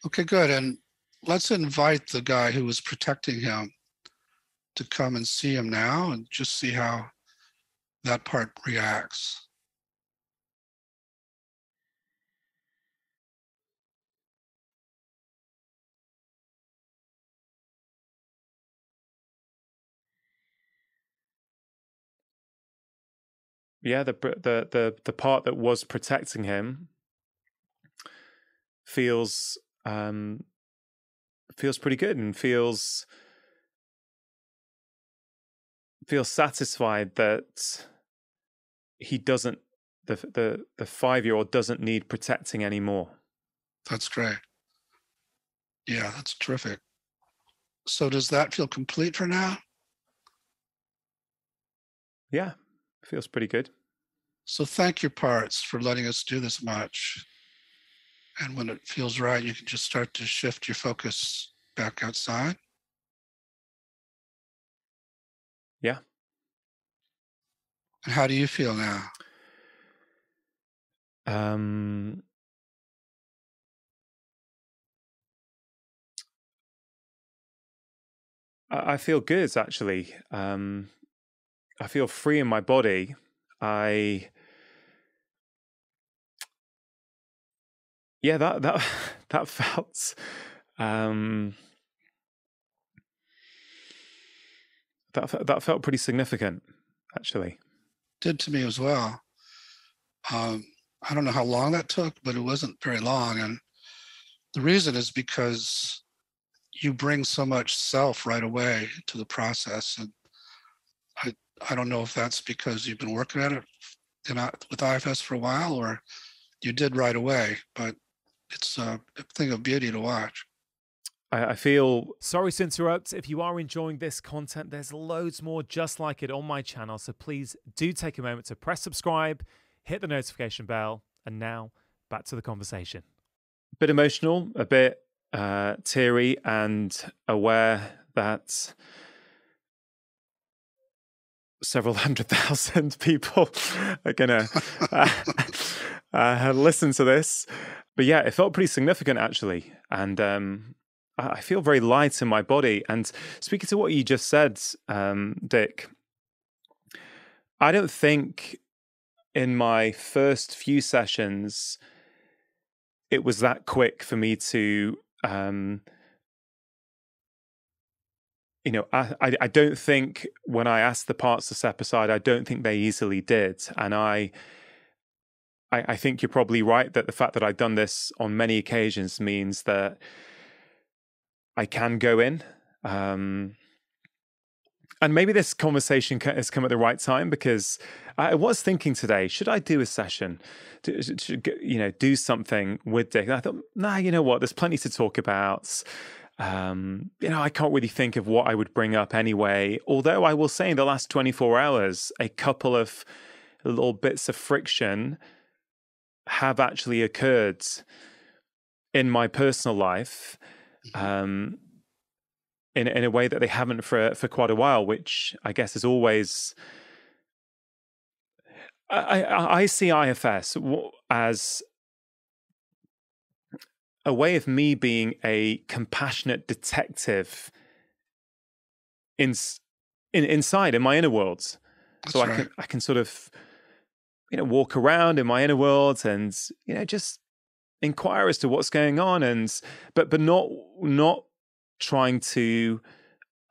Okay, good. And let's invite the guy who was protecting him to come and see him now and just see how that part reacts. Yeah, the the the the part that was protecting him feels um feels pretty good and feels feels satisfied that he doesn't the the the five year old doesn't need protecting anymore. That's great. Yeah, that's terrific. So does that feel complete for now? Yeah, feels pretty good. So thank your parts for letting us do this much. And when it feels right, you can just start to shift your focus back outside. Yeah. And how do you feel now? Um I, I feel good actually. Um I feel free in my body. I yeah, that that that felt um that that felt pretty significant actually. Did to me as well. Um, I don't know how long that took, but it wasn't very long. And the reason is because you bring so much self right away to the process. And I, I don't know if that's because you've been working at it in, with IFS for a while or you did right away, but it's a thing of beauty to watch. I, feel. Sorry to interrupt. If you are enjoying this content, there's loads more just like it on my channel. So please do take a moment to press subscribe, hit the notification bell, and now back to the conversation. A bit emotional, a bit uh, teary, and aware that several hundred thousand people are gonna uh, uh, listen to this. But yeah, it felt pretty significant actually, and um, I feel very light in my body. And speaking to what you just said, um, Dick, I don't think in my first few sessions it was that quick for me to um, you know, I, I, don't think when I asked the parts to step aside, I don't think they easily did, and I, I, I think you're probably right that the fact that I've done this on many occasions means that I can go in, um, and maybe this conversation has come at the right time because I was thinking today, should I do a session, to, to you know, do something with Dick? And I thought, nah, you know what? There's plenty to talk about. Um, you know, I can't really think of what I would bring up anyway. Although I will say, in the last 24 hours, a couple of little bits of friction have actually occurred in my personal life. Mm-hmm. Um, in in a way that they haven't for for quite a while, which I guess is always. I, I, I see IFS as a way of me being a compassionate detective in, in inside in my inner worlds. That's so I right. can I can sort of you know walk around in my inner world and you know just inquire as to what's going on and but but not not trying to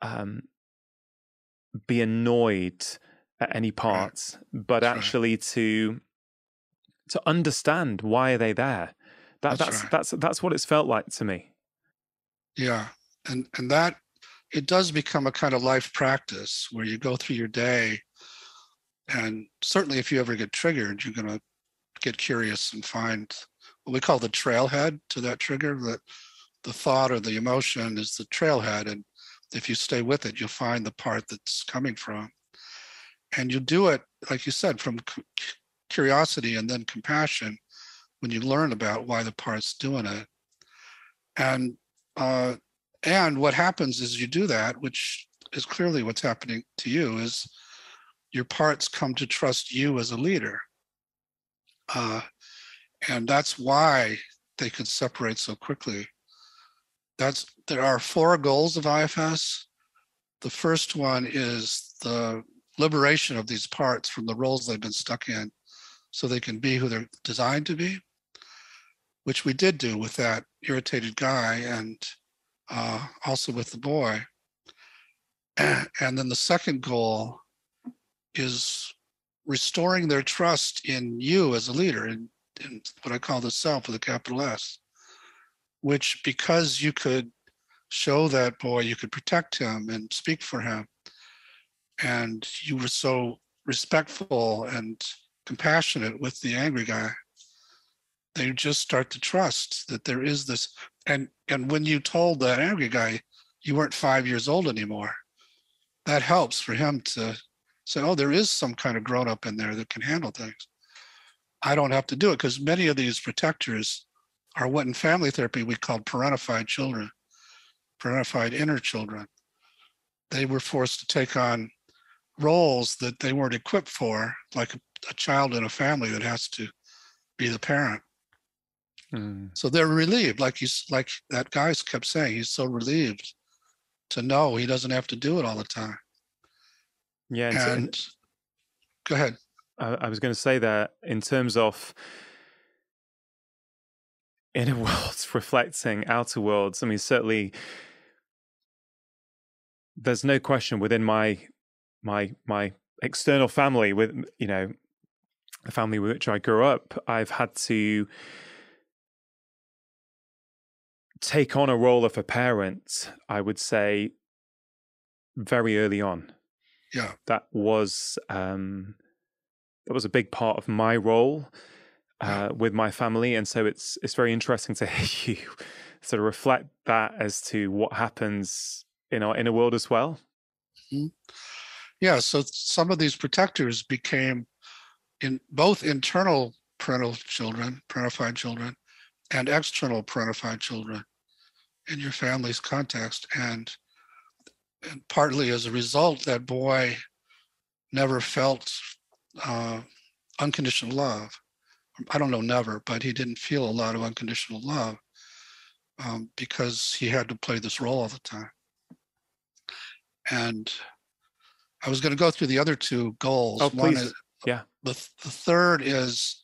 um, be annoyed at any parts, but that's actually right. to to understand why are they there. That, that's that's, right. that's that's what it's felt like to me. Yeah, and and that it does become a kind of life practice where you go through your day, and certainly if you ever get triggered, you're going to get curious and find what we call the trailhead to that trigger that the thought or the emotion is the trailhead. And if you stay with it, you'll find the part that's coming from. And you do it, like you said, from curiosity and then compassion when you learn about why the part's doing it. And uh, and what happens is you do that, which is clearly what's happening to you, is your parts come to trust you as a leader. Uh, and that's why they could separate so quickly that's there are four goals of IFS. The first one is the liberation of these parts from the roles they've been stuck in so they can be who they're designed to be, which we did do with that irritated guy and uh, also with the boy. And then the second goal is restoring their trust in you as a leader, in, in what I call the self with a capital S which because you could show that boy, you could protect him and speak for him, and you were so respectful and compassionate with the angry guy, they just start to trust that there is this. And and when you told that angry guy you weren't five years old anymore, that helps for him to say, oh, there is some kind of grown up in there that can handle things. I don't have to do it because many of these protectors are what in family therapy we call parentified children, parentified inner children. They were forced to take on roles that they weren't equipped for, like a, a child in a family that has to be the parent. Mm. So they're relieved, like he's like that guy's kept saying, he's so relieved to know he doesn't have to do it all the time. Yeah, and, and go ahead. I, I was going to say that in terms of inner worlds reflecting outer worlds. I mean, certainly there's no question within my my my external family with you know the family with which I grew up, I've had to take on a role of a parent, I would say very early on. Yeah. That was um that was a big part of my role uh, with my family, and so it's it's very interesting to hear you sort of reflect that as to what happens in our inner world as well. Mm-hmm. Yeah, so some of these protectors became in both internal parental children, parentified children, and external parentified children in your family's context, and and partly as a result, that boy never felt uh, unconditional love I don't know, never, but he didn't feel a lot of unconditional love um, because he had to play this role all the time. And I was going to go through the other two goals. Oh, please. One is, yeah. The, the third is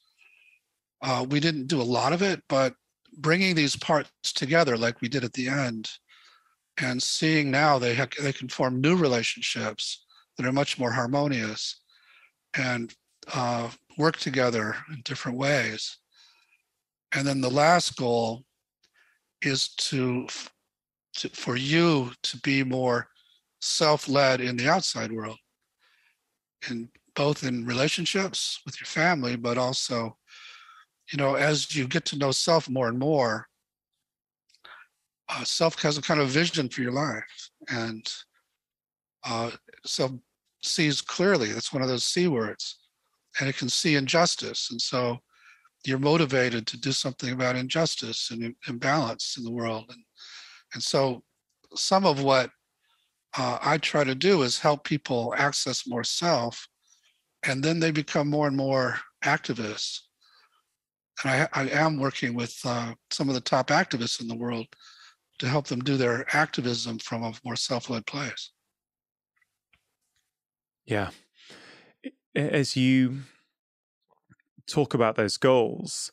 uh, we didn't do a lot of it, but bringing these parts together like we did at the end and seeing now they, ha- they can form new relationships that are much more harmonious and uh, work together in different ways. And then the last goal is to, to for you to be more self-led in the outside world, in both in relationships with your family, but also, you know, as you get to know self more and more, uh, self has a kind of vision for your life, and uh, self sees clearly. That's one of those C words, and it can see injustice, and so you're motivated to do something about injustice and imbalance in the world, and and so some of what uh, I try to do is help people access more self, and then they become more and more activists. And I, I am working with uh, some of the top activists in the world to help them do their activism from a more self-led place. Yeah. As you talk about those goals,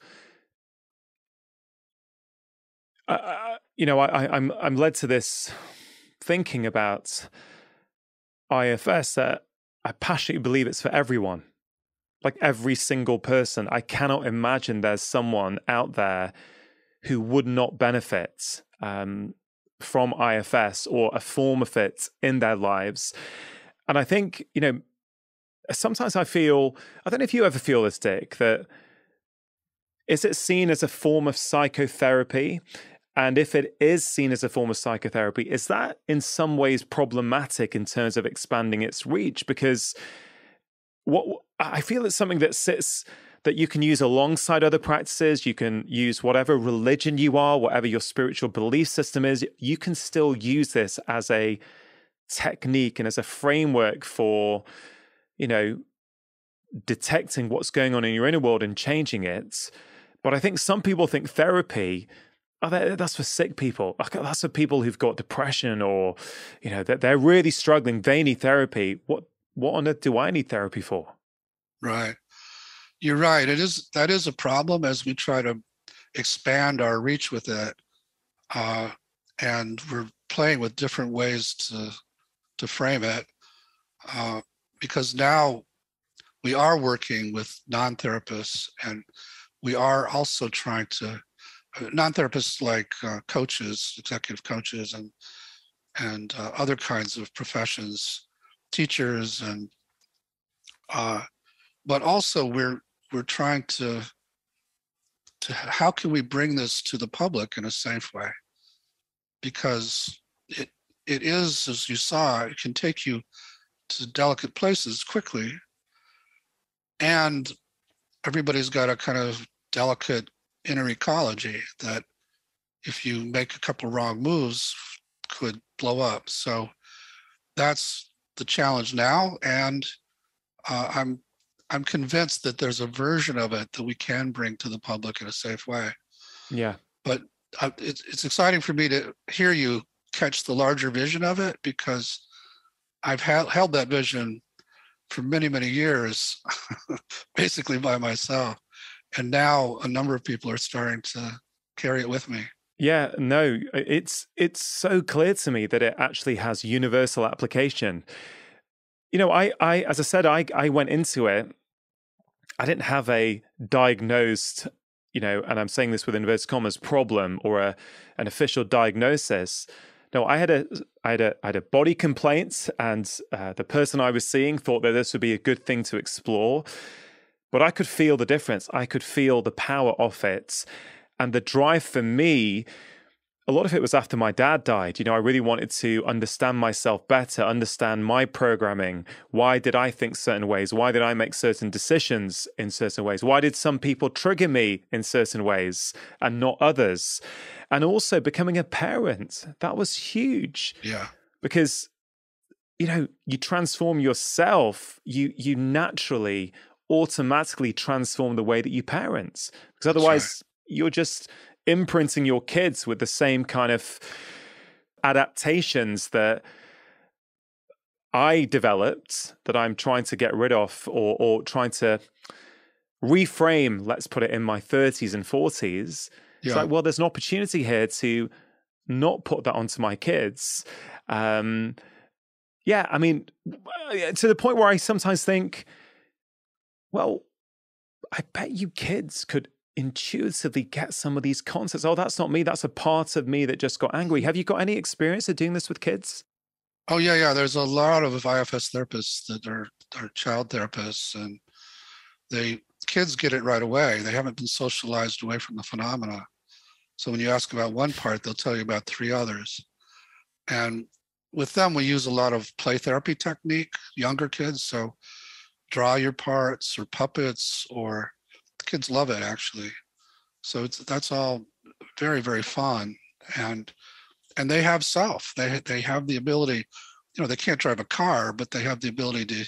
you know, I, I'm I'm led to this thinking about IFS that I passionately believe it's for everyone, like every single person. I cannot imagine there's someone out there who would not benefit um, from IFS or a form of it in their lives. And I think, you know, sometimes I feel, I don't know if you ever feel this, Dick, that is it seen as a form of psychotherapy? And if it is seen as a form of psychotherapy, is that in some ways problematic in terms of expanding its reach? Because what I feel it's something that sits that you can use alongside other practices. You can use whatever religion you are, whatever your spiritual belief system is. You can still use this as a technique and as a framework for, you know, detecting what's going on in your inner world and changing it. But I think some people think therapy oh, that, that's for sick people. Oh, that's for people who've got depression or, you know, that they're really struggling. They need therapy. What what on earth do I need therapy for? Right. You're right. It is that is a problem as we try to expand our reach with it, uh, and we're playing with different ways to to frame it, uh, because now we are working with non-therapists and we are also trying to non-therapists like uh, coaches, executive coaches, and and uh, other kinds of professions, teachers, and uh, but also we're we're trying to to how can we bring this to the public in a safe way? Because it it is, as you saw, it can take you to delicate places quickly, and everybody's got a kind of delicate inner ecology that if you make a couple wrong moves could blow up. So that's the challenge now, and uh, I'm I'm convinced that there's a version of it that we can bring to the public in a safe way. Yeah. But uh, it's it's exciting for me to hear you catch the larger vision of it because I've ha- held that vision for many many years, basically by myself and now a number of people are starting to carry it with me yeah no it's it's so clear to me that it actually has universal application you know i i as i said i i went into it i didn't have a diagnosed you know and i'm saying this with inverted commas problem or a an official diagnosis no i had a i had a i had a body complaint and uh, the person i was seeing thought that this would be a good thing to explore but I could feel the difference. I could feel the power of it. And the drive for me, a lot of it was after my dad died. You know, I really wanted to understand myself better, understand my programming. Why did I think certain ways? Why did I make certain decisions in certain ways? Why did some people trigger me in certain ways and not others? And also becoming a parent, that was huge. Yeah. Because you know, you transform yourself, you you naturally automatically transform the way that you parent because otherwise right. you're just imprinting your kids with the same kind of adaptations that I developed that I'm trying to get rid of or or trying to reframe, let's put it in my 30s and 40s. Yeah. It's like, well, there's an opportunity here to not put that onto my kids. Um, yeah, I mean, to the point where I sometimes think, well, I bet you kids could intuitively get some of these concepts. Oh, that's not me. That's a part of me that just got angry. Have you got any experience of doing this with kids? Oh yeah, yeah. There's a lot of IFS therapists that are are child therapists, and they kids get it right away. They haven't been socialized away from the phenomena. So when you ask about one part, they'll tell you about three others. And with them, we use a lot of play therapy technique, younger kids. So draw your parts or puppets, or kids love it actually. So it's that's all very very fun, and and they have self. They they have the ability. You know, they can't drive a car, but they have the ability to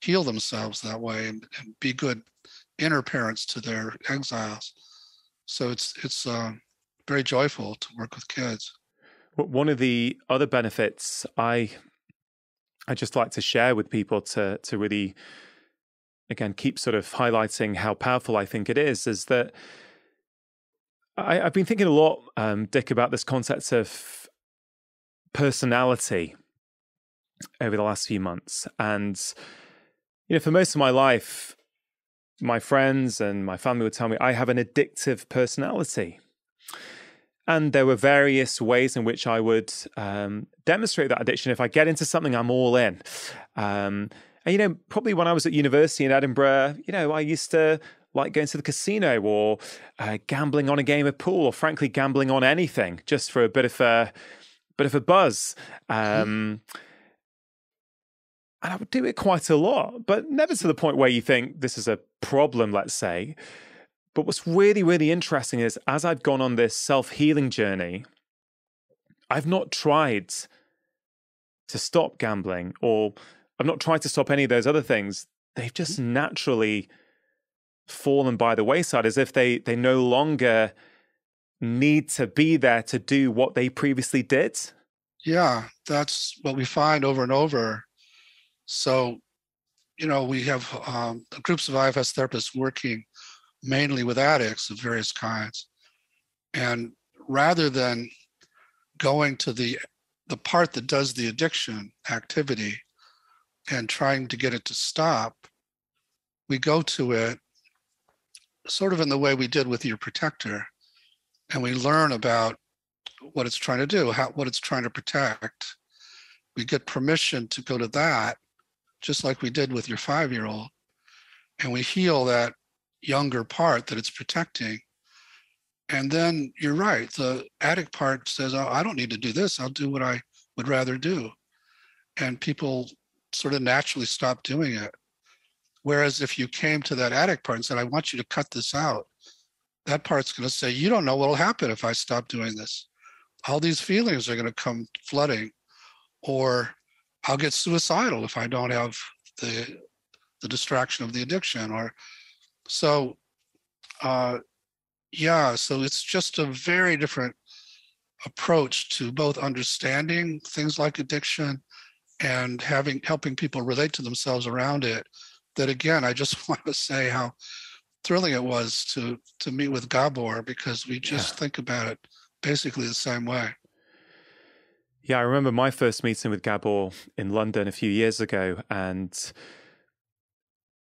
heal themselves that way and, and be good inner parents to their exiles. So it's it's uh, very joyful to work with kids. One of the other benefits I I just like to share with people to to really again keep sort of highlighting how powerful I think it is is that I, have been thinking a lot, um, Dick, about this concept of personality over the last few months, and you know, for most of my life, my friends and my family would tell me I have an addictive personality. And there were various ways in which I would um, demonstrate that addiction. If I get into something, I'm all in. Um, and, you know, probably when I was at university in Edinburgh, you know, I used to like going to the casino or uh, gambling on a game of pool or frankly gambling on anything just for a bit of a bit of a buzz. Mm-hmm. Um, and I would do it quite a lot, but never to the point where you think this is a problem, let's say. But what's really, really interesting is as I've gone on this self healing journey, I've not tried to stop gambling or I've not tried to stop any of those other things. They've just mm-hmm. naturally fallen by the wayside as if they, they no longer need to be there to do what they previously did. Yeah, that's what we find over and over. So, you know, we have um, groups of IFS therapists working mainly with addicts of various kinds. And rather than going to the the part that does the addiction activity and trying to get it to stop, we go to it sort of in the way we did with your protector, and we learn about what it's trying to do, how what it's trying to protect. We get permission to go to that, just like we did with your five-year-old, and we heal that younger part that it's protecting. And then you're right. The addict part says, oh, I don't need to do this. I'll do what I would rather do. And people sort of naturally stop doing it. Whereas if you came to that addict part and said, I want you to cut this out, that part's going to say, You don't know what will happen if I stop doing this. All these feelings are going to come flooding, or I'll get suicidal if I don't have the the distraction of the addiction, or so, uh, yeah, so it's just a very different approach to both understanding things like addiction and having helping people relate to themselves around it. That again, I just want to say how thrilling it was to to meet with Gabor because we just yeah. think about it basically the same way. Yeah, I remember my first meeting with Gabor in London a few years ago, and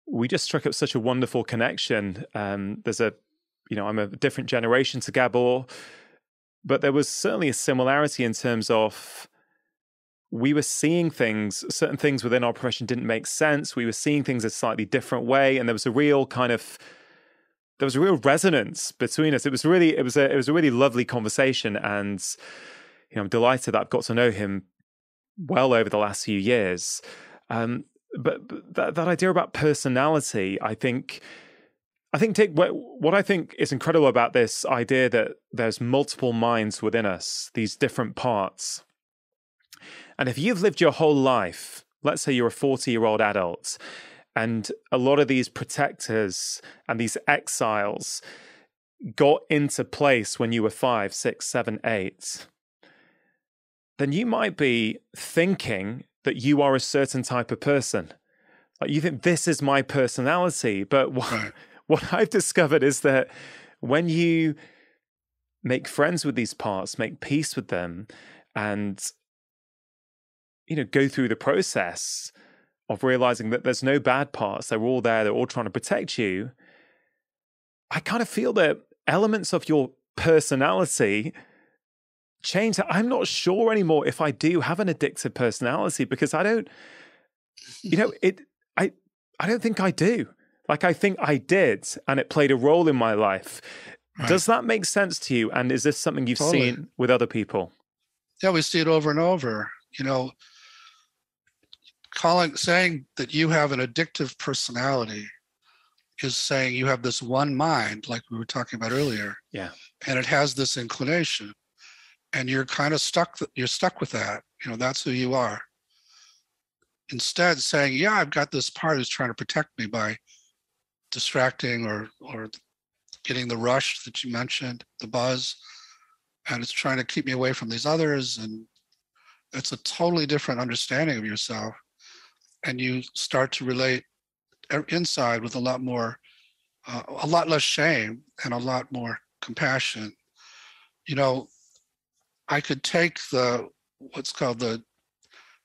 we just struck up such a wonderful connection. Um, there's a, you know, I'm a different generation to Gabor, but there was certainly a similarity in terms of we were seeing things, certain things within our profession didn't make sense. We were seeing things a slightly different way, and there was a real kind of there was a real resonance between us. It was really, it was a, it was a really lovely conversation, and you know, I'm delighted that I've got to know him well over the last few years. Um, but, but that, that idea about personality, I think, I think Dick, what, what I think is incredible about this idea that there's multiple minds within us, these different parts. And if you've lived your whole life, let's say you're a 40 year old adult, and a lot of these protectors and these exiles got into place when you were five, six, seven, eight, then you might be thinking that you are a certain type of person. Like you think this is my personality, but what, what I've discovered is that when you make friends with these parts, make peace with them, and you know go through the process of realizing that there's no bad parts; they're all there. They're all trying to protect you. I kind of feel that elements of your personality change. I'm not sure anymore if I do have an addictive personality because I don't, you know, it, I, I don't think I do. Like I think I did, and it played a role in my life. Right. Does that make sense to you? And is this something you've totally. seen with other people? Yeah, we see it over and over. You know, calling saying that you have an addictive personality is saying you have this one mind, like we were talking about earlier. Yeah. And it has this inclination. And you're kind of stuck, you're stuck with that. You know, that's who you are. Instead, saying, yeah, I've got this part who's trying to protect me by distracting or or getting the rush that you mentioned, the buzz, and it's trying to keep me away from these others. And it's a totally different understanding of yourself. And you start to relate inside with a lot more, uh, a lot less shame and a lot more compassion. You know, I could take the what's called the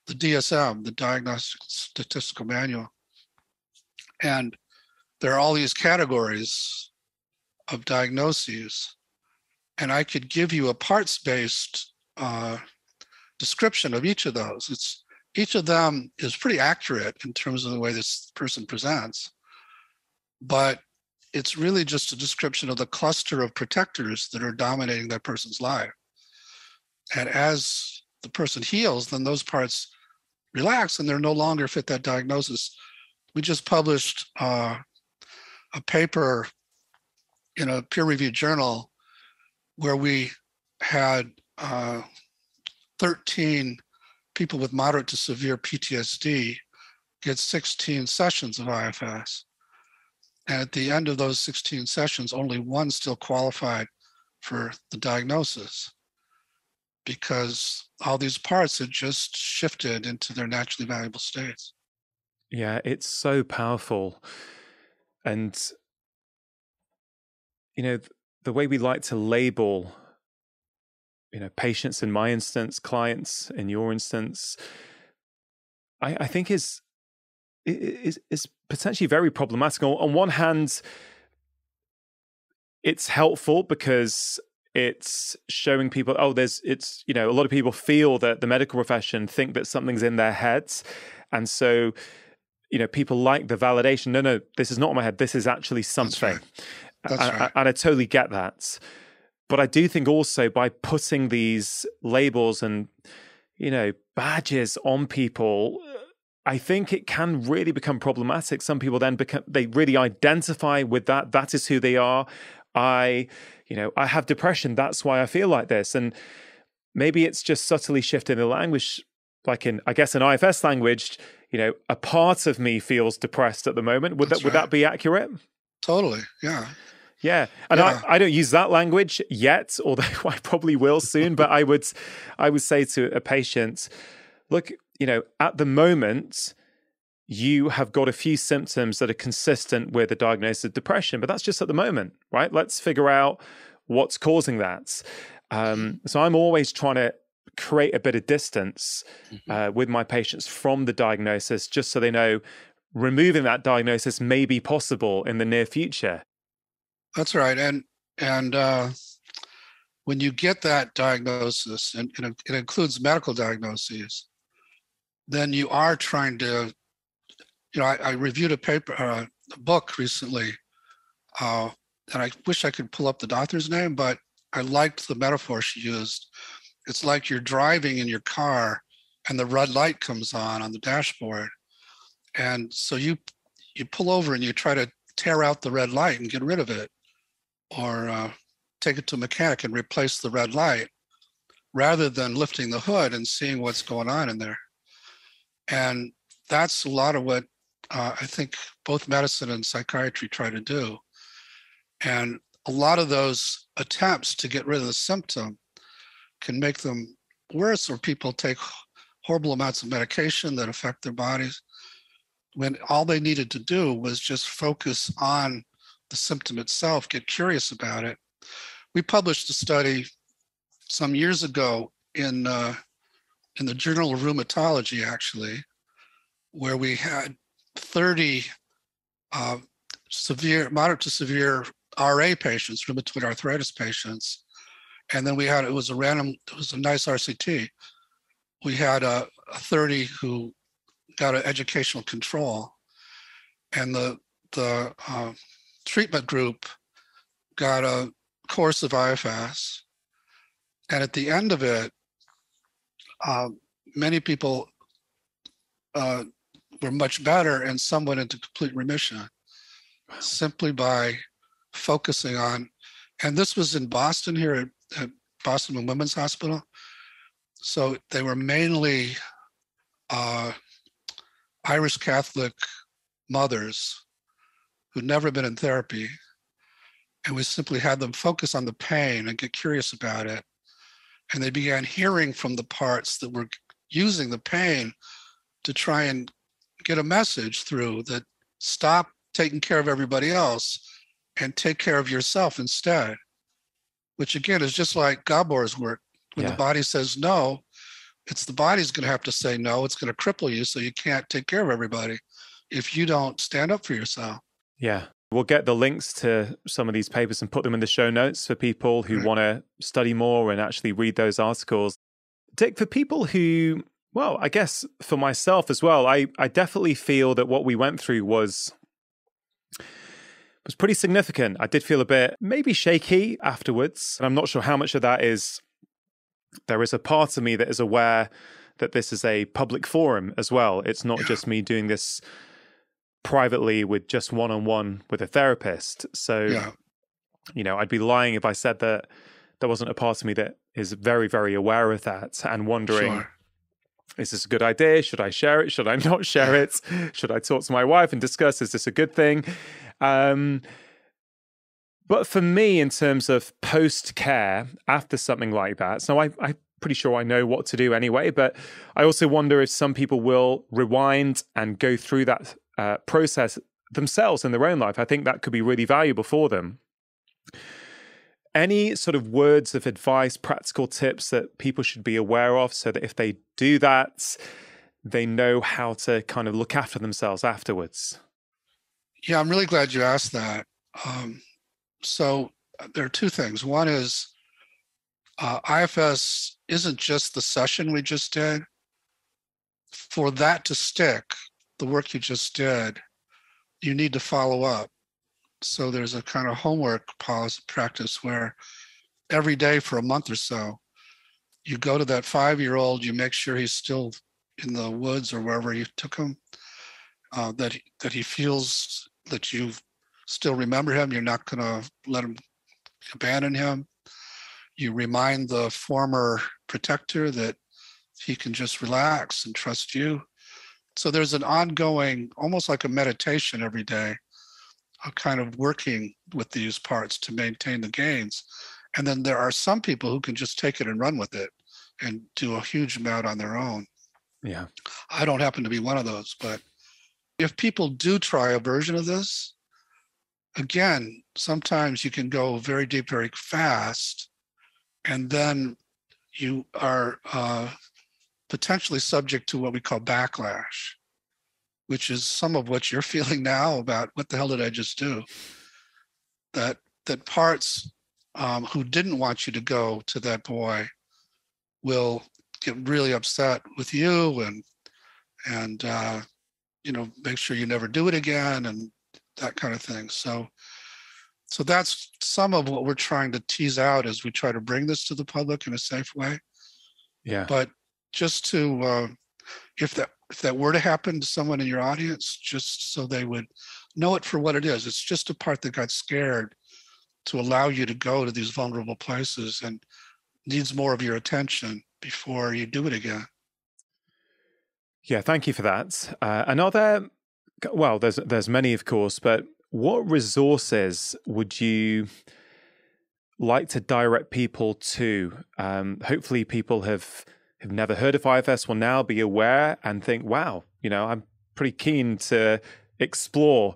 the DSM, the Diagnostic Statistical Manual, and there are all these categories of diagnoses, and I could give you a parts-based uh, description of each of those. It's each of them is pretty accurate in terms of the way this person presents, but it's really just a description of the cluster of protectors that are dominating that person's life. And as the person heals, then those parts relax and they're no longer fit that diagnosis. We just published uh, a paper in a peer-reviewed journal where we had uh, 13 people with moderate to severe PTSD get 16 sessions of IFS. And at the end of those 16 sessions, only one still qualified for the diagnosis because all these parts had just shifted into their naturally valuable states. Yeah, it's so powerful. And, you know, the way we like to label you know patients in my instance clients in your instance i, I think is, is is potentially very problematic. On one hand it's helpful because it's showing people oh there's it's you know a lot of people feel that the medical profession think that something's in their heads. And so you know people like the validation no no this is not in my head. This is actually something That's right. That's and, right. and I totally get that but I do think also by putting these labels and, you know, badges on people, I think it can really become problematic. Some people then become, they really identify with that. That is who they are. I, you know, I have depression. That's why I feel like this. And maybe it's just subtly shifting the language, like in, I guess, in IFS language, you know, a part of me feels depressed at the moment. Would That's that, would that be accurate? Totally. Yeah. Yeah, and yeah. I, I don't use that language yet, although I probably will soon. but I would, I would say to a patient, look, you know, at the moment, you have got a few symptoms that are consistent with a diagnosis of depression, but that's just at the moment, right? Let's figure out what's causing that. Um, so I'm always trying to create a bit of distance mm-hmm. uh, with my patients from the diagnosis, just so they know removing that diagnosis may be possible in the near future. That's right. And and uh, when you get that diagnosis, and, and it includes medical diagnoses, then you are trying to, you know, I, I reviewed a paper, uh, a book recently, uh, and I wish I could pull up the author's name, but I liked the metaphor she used. It's like you're driving in your car, and the red light comes on on the dashboard, and so you you pull over and you try to tear out the red light and get rid of it or uh, take it to a mechanic and replace the red light rather than lifting the hood and seeing what's going on in there. And that's a lot of what uh, I think both medicine and psychiatry try to do. And a lot of those attempts to get rid of the symptom can make them worse, or people take horrible amounts of medication that affect their bodies when all they needed to do was just focus on the symptom itself, get curious about it. We published a study some years ago in uh, in the Journal of Rheumatology, actually, where we had 30 uh, severe, moderate to severe RA patients, rheumatoid arthritis patients, And then we had it was a random, it was a nice RCT. We had a, a 30 who got an educational control, and the the uh, treatment group got a course of IFS. And at the end of it, uh, many people uh, were much better and some went into complete remission simply by focusing on, and this was in Boston here at, at Boston Women's Hospital. So they were mainly uh, Irish Catholic mothers who'd never been in therapy. And we simply had them focus on the pain and get curious about it. And they began hearing from the parts that were using the pain to try and get a message through that stop taking care of everybody else and take care of yourself instead. Which again is just like Gabor's work. When Yeah. the body says no, it's the body's going to have to say no. It's going to cripple you so you can't take care of everybody if you don't stand up for yourself. Yeah. We'll get the links to some of these papers and put them in the show notes for people who mm-hmm. want to study more and actually read those articles. Dick, for people who, well, I guess for myself as well, I, I definitely feel that what we went through was was pretty significant. I did feel a bit maybe shaky afterwards. And I'm not sure how much of that is there is a part of me that is aware that this is a public forum as well. It's not just me doing this privately with just one on one with a therapist. So, Yeah. you know, I'd be lying if I said that there wasn't a part of me that is very, very aware of that and wondering, Sure. is this a good idea? Should I share it? Should I not share it? Should I talk to my wife and discuss, is this a good thing? Um, but for me, in terms of post care after something like that, so I, I'm pretty sure I know what to do anyway, but I also wonder if some people will rewind and go through that uh, process themselves in their own life. I think that could be really valuable for them. Any sort of words of advice, practical tips that people should be aware of so that if they do that, they know how to kind of look after themselves afterwards? Yeah, I'm really glad you asked that. Um, so uh, there are two things. One is uh, IFS isn't just the session we just did. For that to stick, the work you just did, you need to follow up. So there's a kind of homework policy practice where every day for a month or so, you go to that five-year-old, you make sure he's still in the woods or wherever you took him, uh, that that he feels that you still remember him. You're not going to let him abandon him. You remind the former protector that he can just relax and trust you. So there's an ongoing, almost like a meditation every day, of kind of working with these parts to maintain the gains. And then there are some people who can just take it and run with it and do a huge amount on their own. Yeah. I don't happen to be one of those, but if people do try a version of this, again, sometimes you can go very deep, very fast, and then you are uh, potentially subject to what we call backlash, which is some of what you're feeling now about what the hell did I just do? That that parts um, who didn't want you to go to that boy will get really upset with you and and uh, you know make sure you never do it again and that kind of thing so so that's some of what we're trying to tease out as we try to bring this to the public in a safe way Yeah. but just to uh, if that if that were to happen to someone in your audience just so they would know it for what it is it's just a part that got scared to allow you to go to these vulnerable places and needs more of your attention before you do it again Yeah, thank you for that. Uh, and are there, well, there's there's many, of course, but what resources would you like to direct people to? Um, hopefully, people have have never heard of IFS will now be aware and think, wow, you know, I'm pretty keen to explore.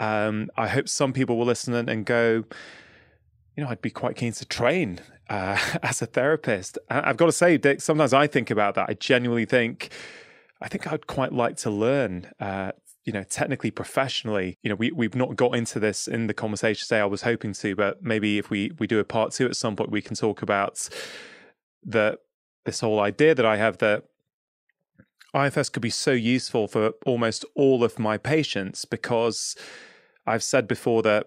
Um, I hope some people will listen and- go, you know, I'd be quite keen to train uh, as a therapist. I've got to say, Dick, sometimes I think about that. I genuinely think, I think I'd quite like to learn, uh, you know, technically, professionally, you know, we, we've not got into this in the conversation today. I was hoping to, but maybe if we, we do a part two at some point, we can talk about the this whole idea that I have that IFS could be so useful for almost all of my patients because I've said before that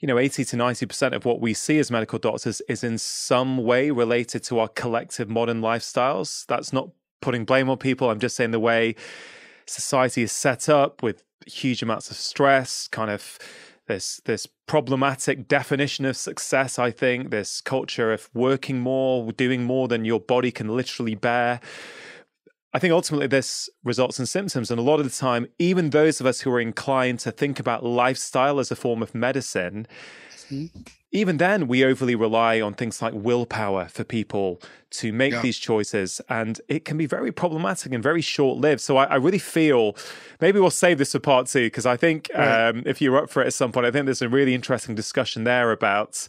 you know 80 to 90% of what we see as medical doctors is in some way related to our collective modern lifestyles. That's not putting blame on people. I'm just saying the way society is set up with huge amounts of stress kind of this this problematic definition of success i think this culture of working more doing more than your body can literally bear I think ultimately this results in symptoms. And a lot of the time, even those of us who are inclined to think about lifestyle as a form of medicine, mm-hmm. even then we overly rely on things like willpower for people to make yeah. these choices. And it can be very problematic and very short lived. So I, I, really feel maybe we'll save this for part two, because I think right. um, if you're up for it at some point, I think there's a really interesting discussion there about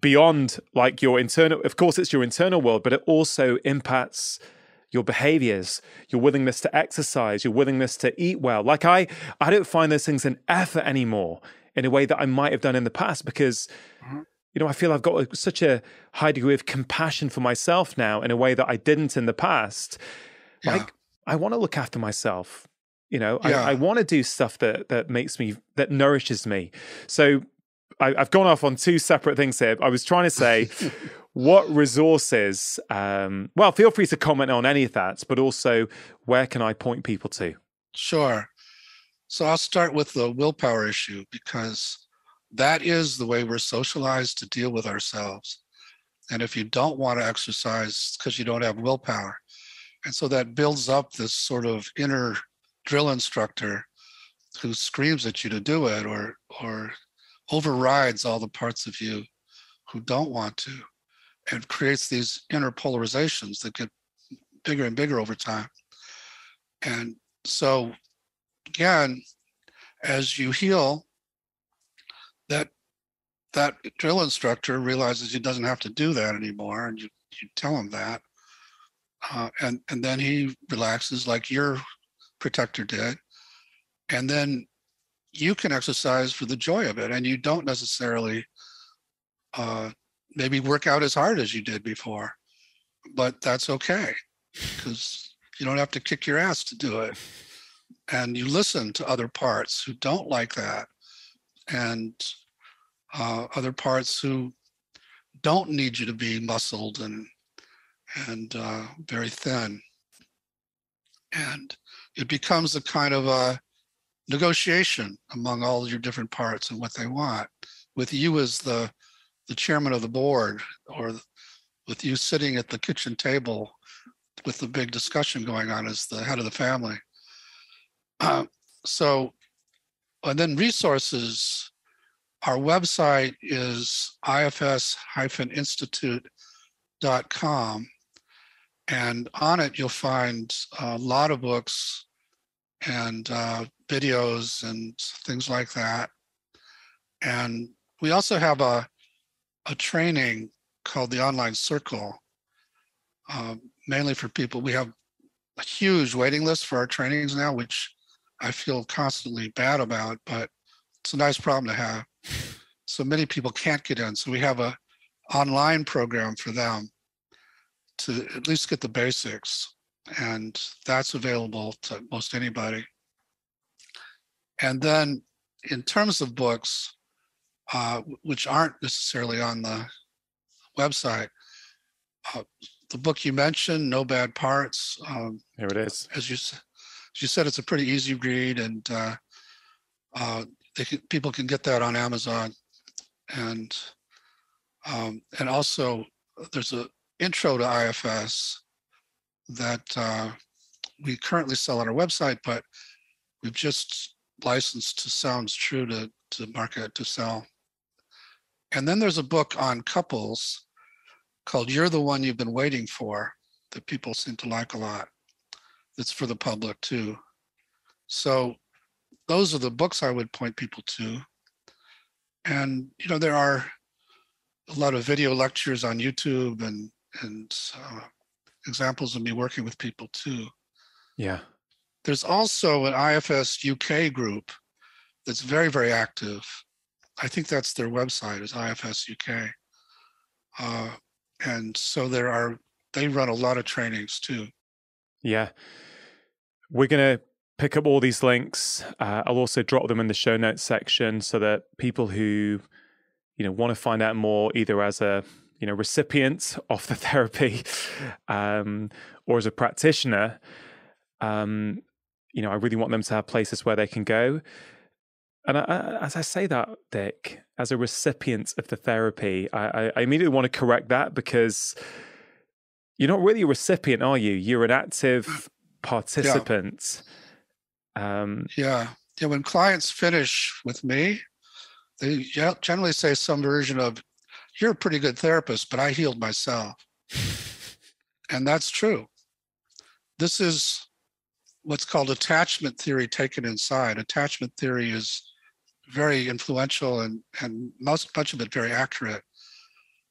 beyond like your internal, of course, it's your internal world, but it also impacts your behaviors, your willingness to exercise, your willingness to eat well. Like I, I don't find those things an effort anymore in a way that I might have done in the past because, mm-hmm. you know, I feel I've got such a high degree of compassion for myself now in a way that I didn't in the past. Yeah. Like I want to look after myself. You know, yeah. I, I want to do stuff that that makes me that nourishes me. So I, have gone off on two separate things here. I was trying to say what resources um, well feel free to comment on any of that but also where can i point people to sure so i'll start with the willpower issue because that is the way we're socialized to deal with ourselves and if you don't want to exercise because you don't have willpower and so that builds up this sort of inner drill instructor who screams at you to do it or or overrides all the parts of you who don't want to and creates these inner polarizations that get bigger and bigger over time. And so, again, as you heal, that that drill instructor realizes he doesn't have to do that anymore, and you you tell him that, uh, and and then he relaxes like your protector did, and then you can exercise for the joy of it, and you don't necessarily uh, maybe work out as hard as you did before, but that's okay because you don't have to kick your ass to do it. And you listen to other parts who don't like that, and uh, other parts who don't need you to be muscled and and uh, very thin. And it becomes a kind of a negotiation among all your different parts and what they want, with you as the the chairman of the board or with you sitting at the kitchen table with the big discussion going on as the head of the family. Uh, so, and then resources, our website is ifs-institute.com. And on it, you'll find a lot of books and uh, videos and things like that. And we also have a a training called the Online Circle, uh, mainly for people. We have a huge waiting list for our trainings now, which I feel constantly bad about, but it's a nice problem to have. So many people can't get in. So we have a online program for them to at least get the basics. And that's available to most anybody. And then in terms of books, uh, which aren't necessarily on the website. Uh, the book you mentioned, No Bad Parts. Um, Here it is. As you, as you said, it's a pretty easy read, and uh, uh, can, people can get that on Amazon. And um, and also, there's an intro to IFS that uh, we currently sell on our website, but we've just licensed to Sounds True to to market to sell. And then there's a book on couples called You're the One You've Been Waiting For that people seem to like a lot. It's for the public too. So those are the books I would point people to. And, you know, there are a lot of video lectures on YouTube and, and uh, examples of me working with people too. Yeah. There's also an IFS UK group that's very, very active. I think that's their website is IFS UK. Uh, and so there are, they run a lot of trainings too. Yeah. We're going to pick up all these links. Uh, I'll also drop them in the show notes section so that people who, you know, want to find out more either as a, you know, recipient of the therapy um, or as a practitioner, um, you know, I really want them to have places where they can go. And I, as I say that, Dick, as a recipient of the therapy, I, I immediately want to correct that because you're not really a recipient, are you? You're an active participant. Yeah. Um, yeah. Yeah. When clients finish with me, they generally say some version of, You're a pretty good therapist, but I healed myself. and that's true. This is what's called attachment theory taken inside. Attachment theory is very influential and, and most much of it very accurate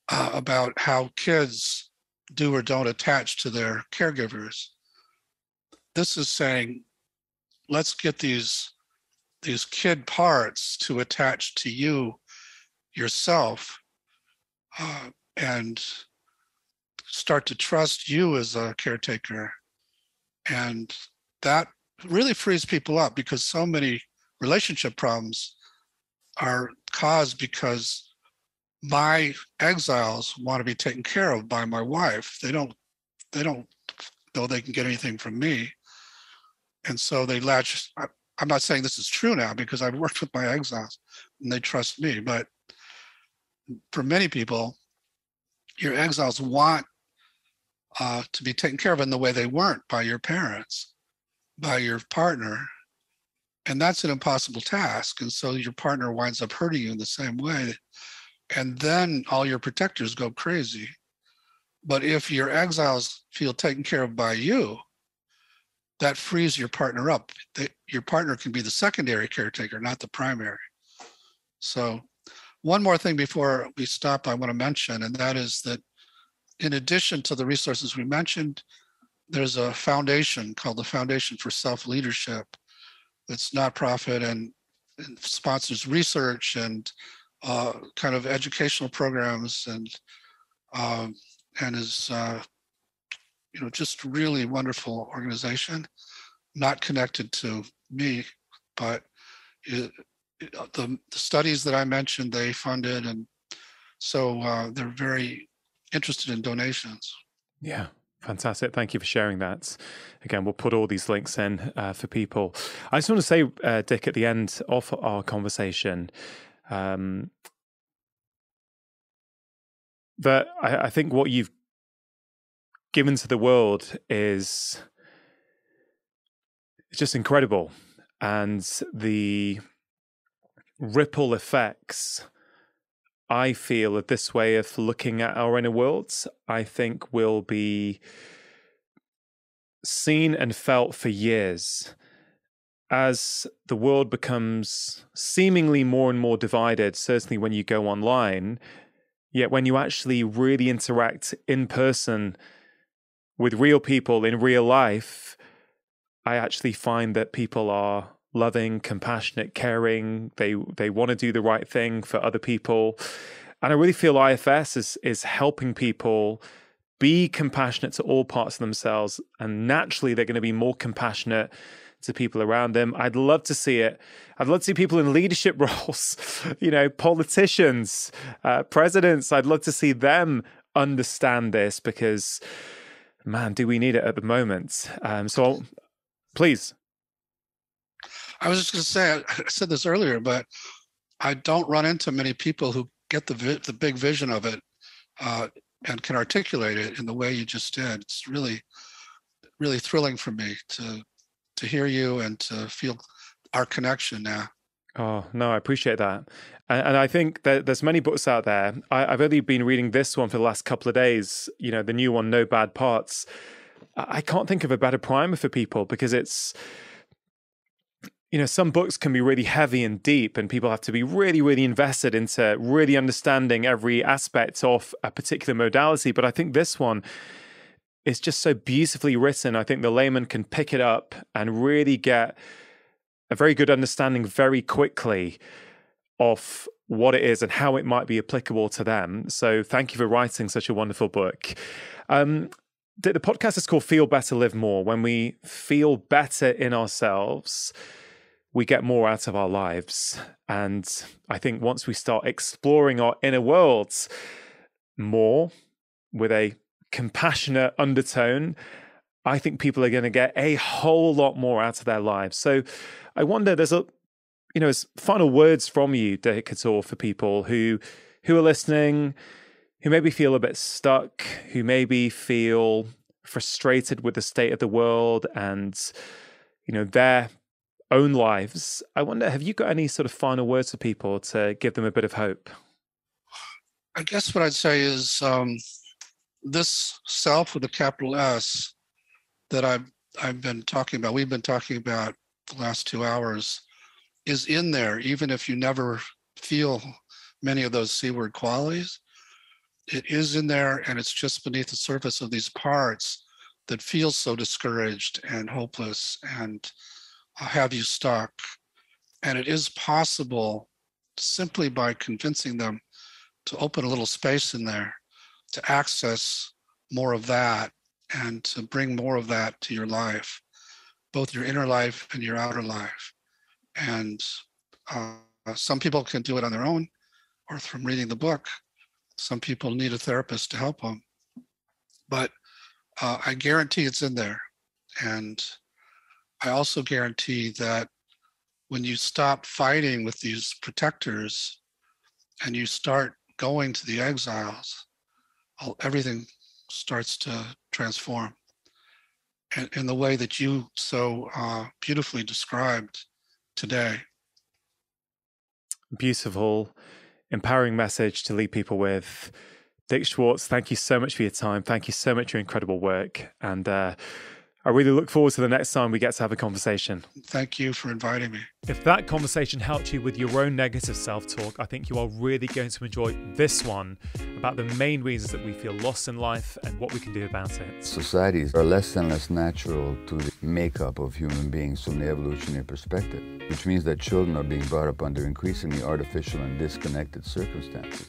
uh, about how kids do or don't attach to their caregivers. This is saying, let's get these these kid parts to attach to you yourself uh, and start to trust you as a caretaker and that really frees people up because so many relationship problems are caused because my exiles want to be taken care of by my wife. They don't they don't know they can get anything from me. And so they latch I, I'm not saying this is true now because I've worked with my exiles and they trust me, but for many people, your exiles want uh, to be taken care of in the way they weren't by your parents, by your partner, and that's an impossible task. And so your partner winds up hurting you in the same way. And then all your protectors go crazy. But if your exiles feel taken care of by you that frees your partner up. They, your partner can be the secondary caretaker not the primary. So one more thing before we stop i want to mention and that is that in addition to the resources we mentioned there's a foundation called the foundation for self leadership it's not profit and, and sponsors research and uh, kind of educational programs and um, and is uh, you know just really wonderful organization not connected to me but it, it, uh, the, the, studies that i mentioned they funded and so uh, they're very interested in donations yeah Fantastic. Thank you for sharing that. Again, we'll put all these links in uh, for people. I just want to say, uh, Dick, at the end of our conversation, um, that I, I think what you've given to the world is just incredible. And the ripple effects I feel that this way of looking at our inner worlds, I think will be seen and felt for years as the world becomes seemingly more and more divided, certainly when you go online. Yet when you actually really interact in person with real people in real life, I actually find that people are loving, compassionate, caring. They they want to do the right thing for other people. And I really feel IFS is is helping people be compassionate to all parts of themselves and naturally they're going to be more compassionate to people around them. I'd love to see it. I'd love to see people in leadership roles, you know, politicians, uh, presidents. I'd love to see them understand this because, man, do we need it at the moment? Um, so, please I was just going to say, I said this earlier, but I don't run into many people who get the vi- the big vision of it uh, and can articulate it in the way you just did. It's really, really thrilling for me to to hear you and to feel our connection now. Oh no, I appreciate that, and, and I think that there's many books out there. I, I've only been reading this one for the last couple of days. You know, the new one, No Bad Parts. I can't think of a better primer for people because it's you know, some books can be really heavy and deep, and people have to be really, really invested into really understanding every aspect of a particular modality. But I think this one is just so beautifully written. I think the layman can pick it up and really get a very good understanding very quickly of what it is and how it might be applicable to them. So thank you for writing such a wonderful book. Um, the, the podcast is called Feel Better, Live More. When we feel better in ourselves, we get more out of our lives. And I think once we start exploring our inner worlds more with a compassionate undertone, I think people are going to get a whole lot more out of their lives. So I wonder, there's a, you know, final words from you, David Couture, for people who who are listening, who maybe feel a bit stuck, who maybe feel frustrated with the state of the world and you know their own lives. I wonder, have you got any sort of final words for people to give them a bit of hope? I guess what I'd say is um, this self with a capital S that I've I've been talking about, we've been talking about the last two hours, is in there, even if you never feel many of those C word qualities. It is in there and it's just beneath the surface of these parts that feel so discouraged and hopeless and uh, have you stuck. And it is possible simply by convincing them to open a little space in there to access more of that and to bring more of that to your life, both your inner life and your outer life. And uh, some people can do it on their own or from reading the book. Some people need a therapist to help them. But uh, I guarantee it's in there. And I also guarantee that when you stop fighting with these protectors and you start going to the exiles, everything starts to transform in, in the way that you so uh, beautifully described today. Beautiful, empowering message to leave people with. Dick Schwartz, thank you so much for your time. Thank you so much for your incredible work. And uh, I really look forward to the next time we get to have a conversation. Thank you for inviting me. If that conversation helped you with your own negative self talk, I think you are really going to enjoy this one about the main reasons that we feel lost in life and what we can do about it. Societies are less and less natural to the makeup of human beings from the evolutionary perspective, which means that children are being brought up under increasingly artificial and disconnected circumstances.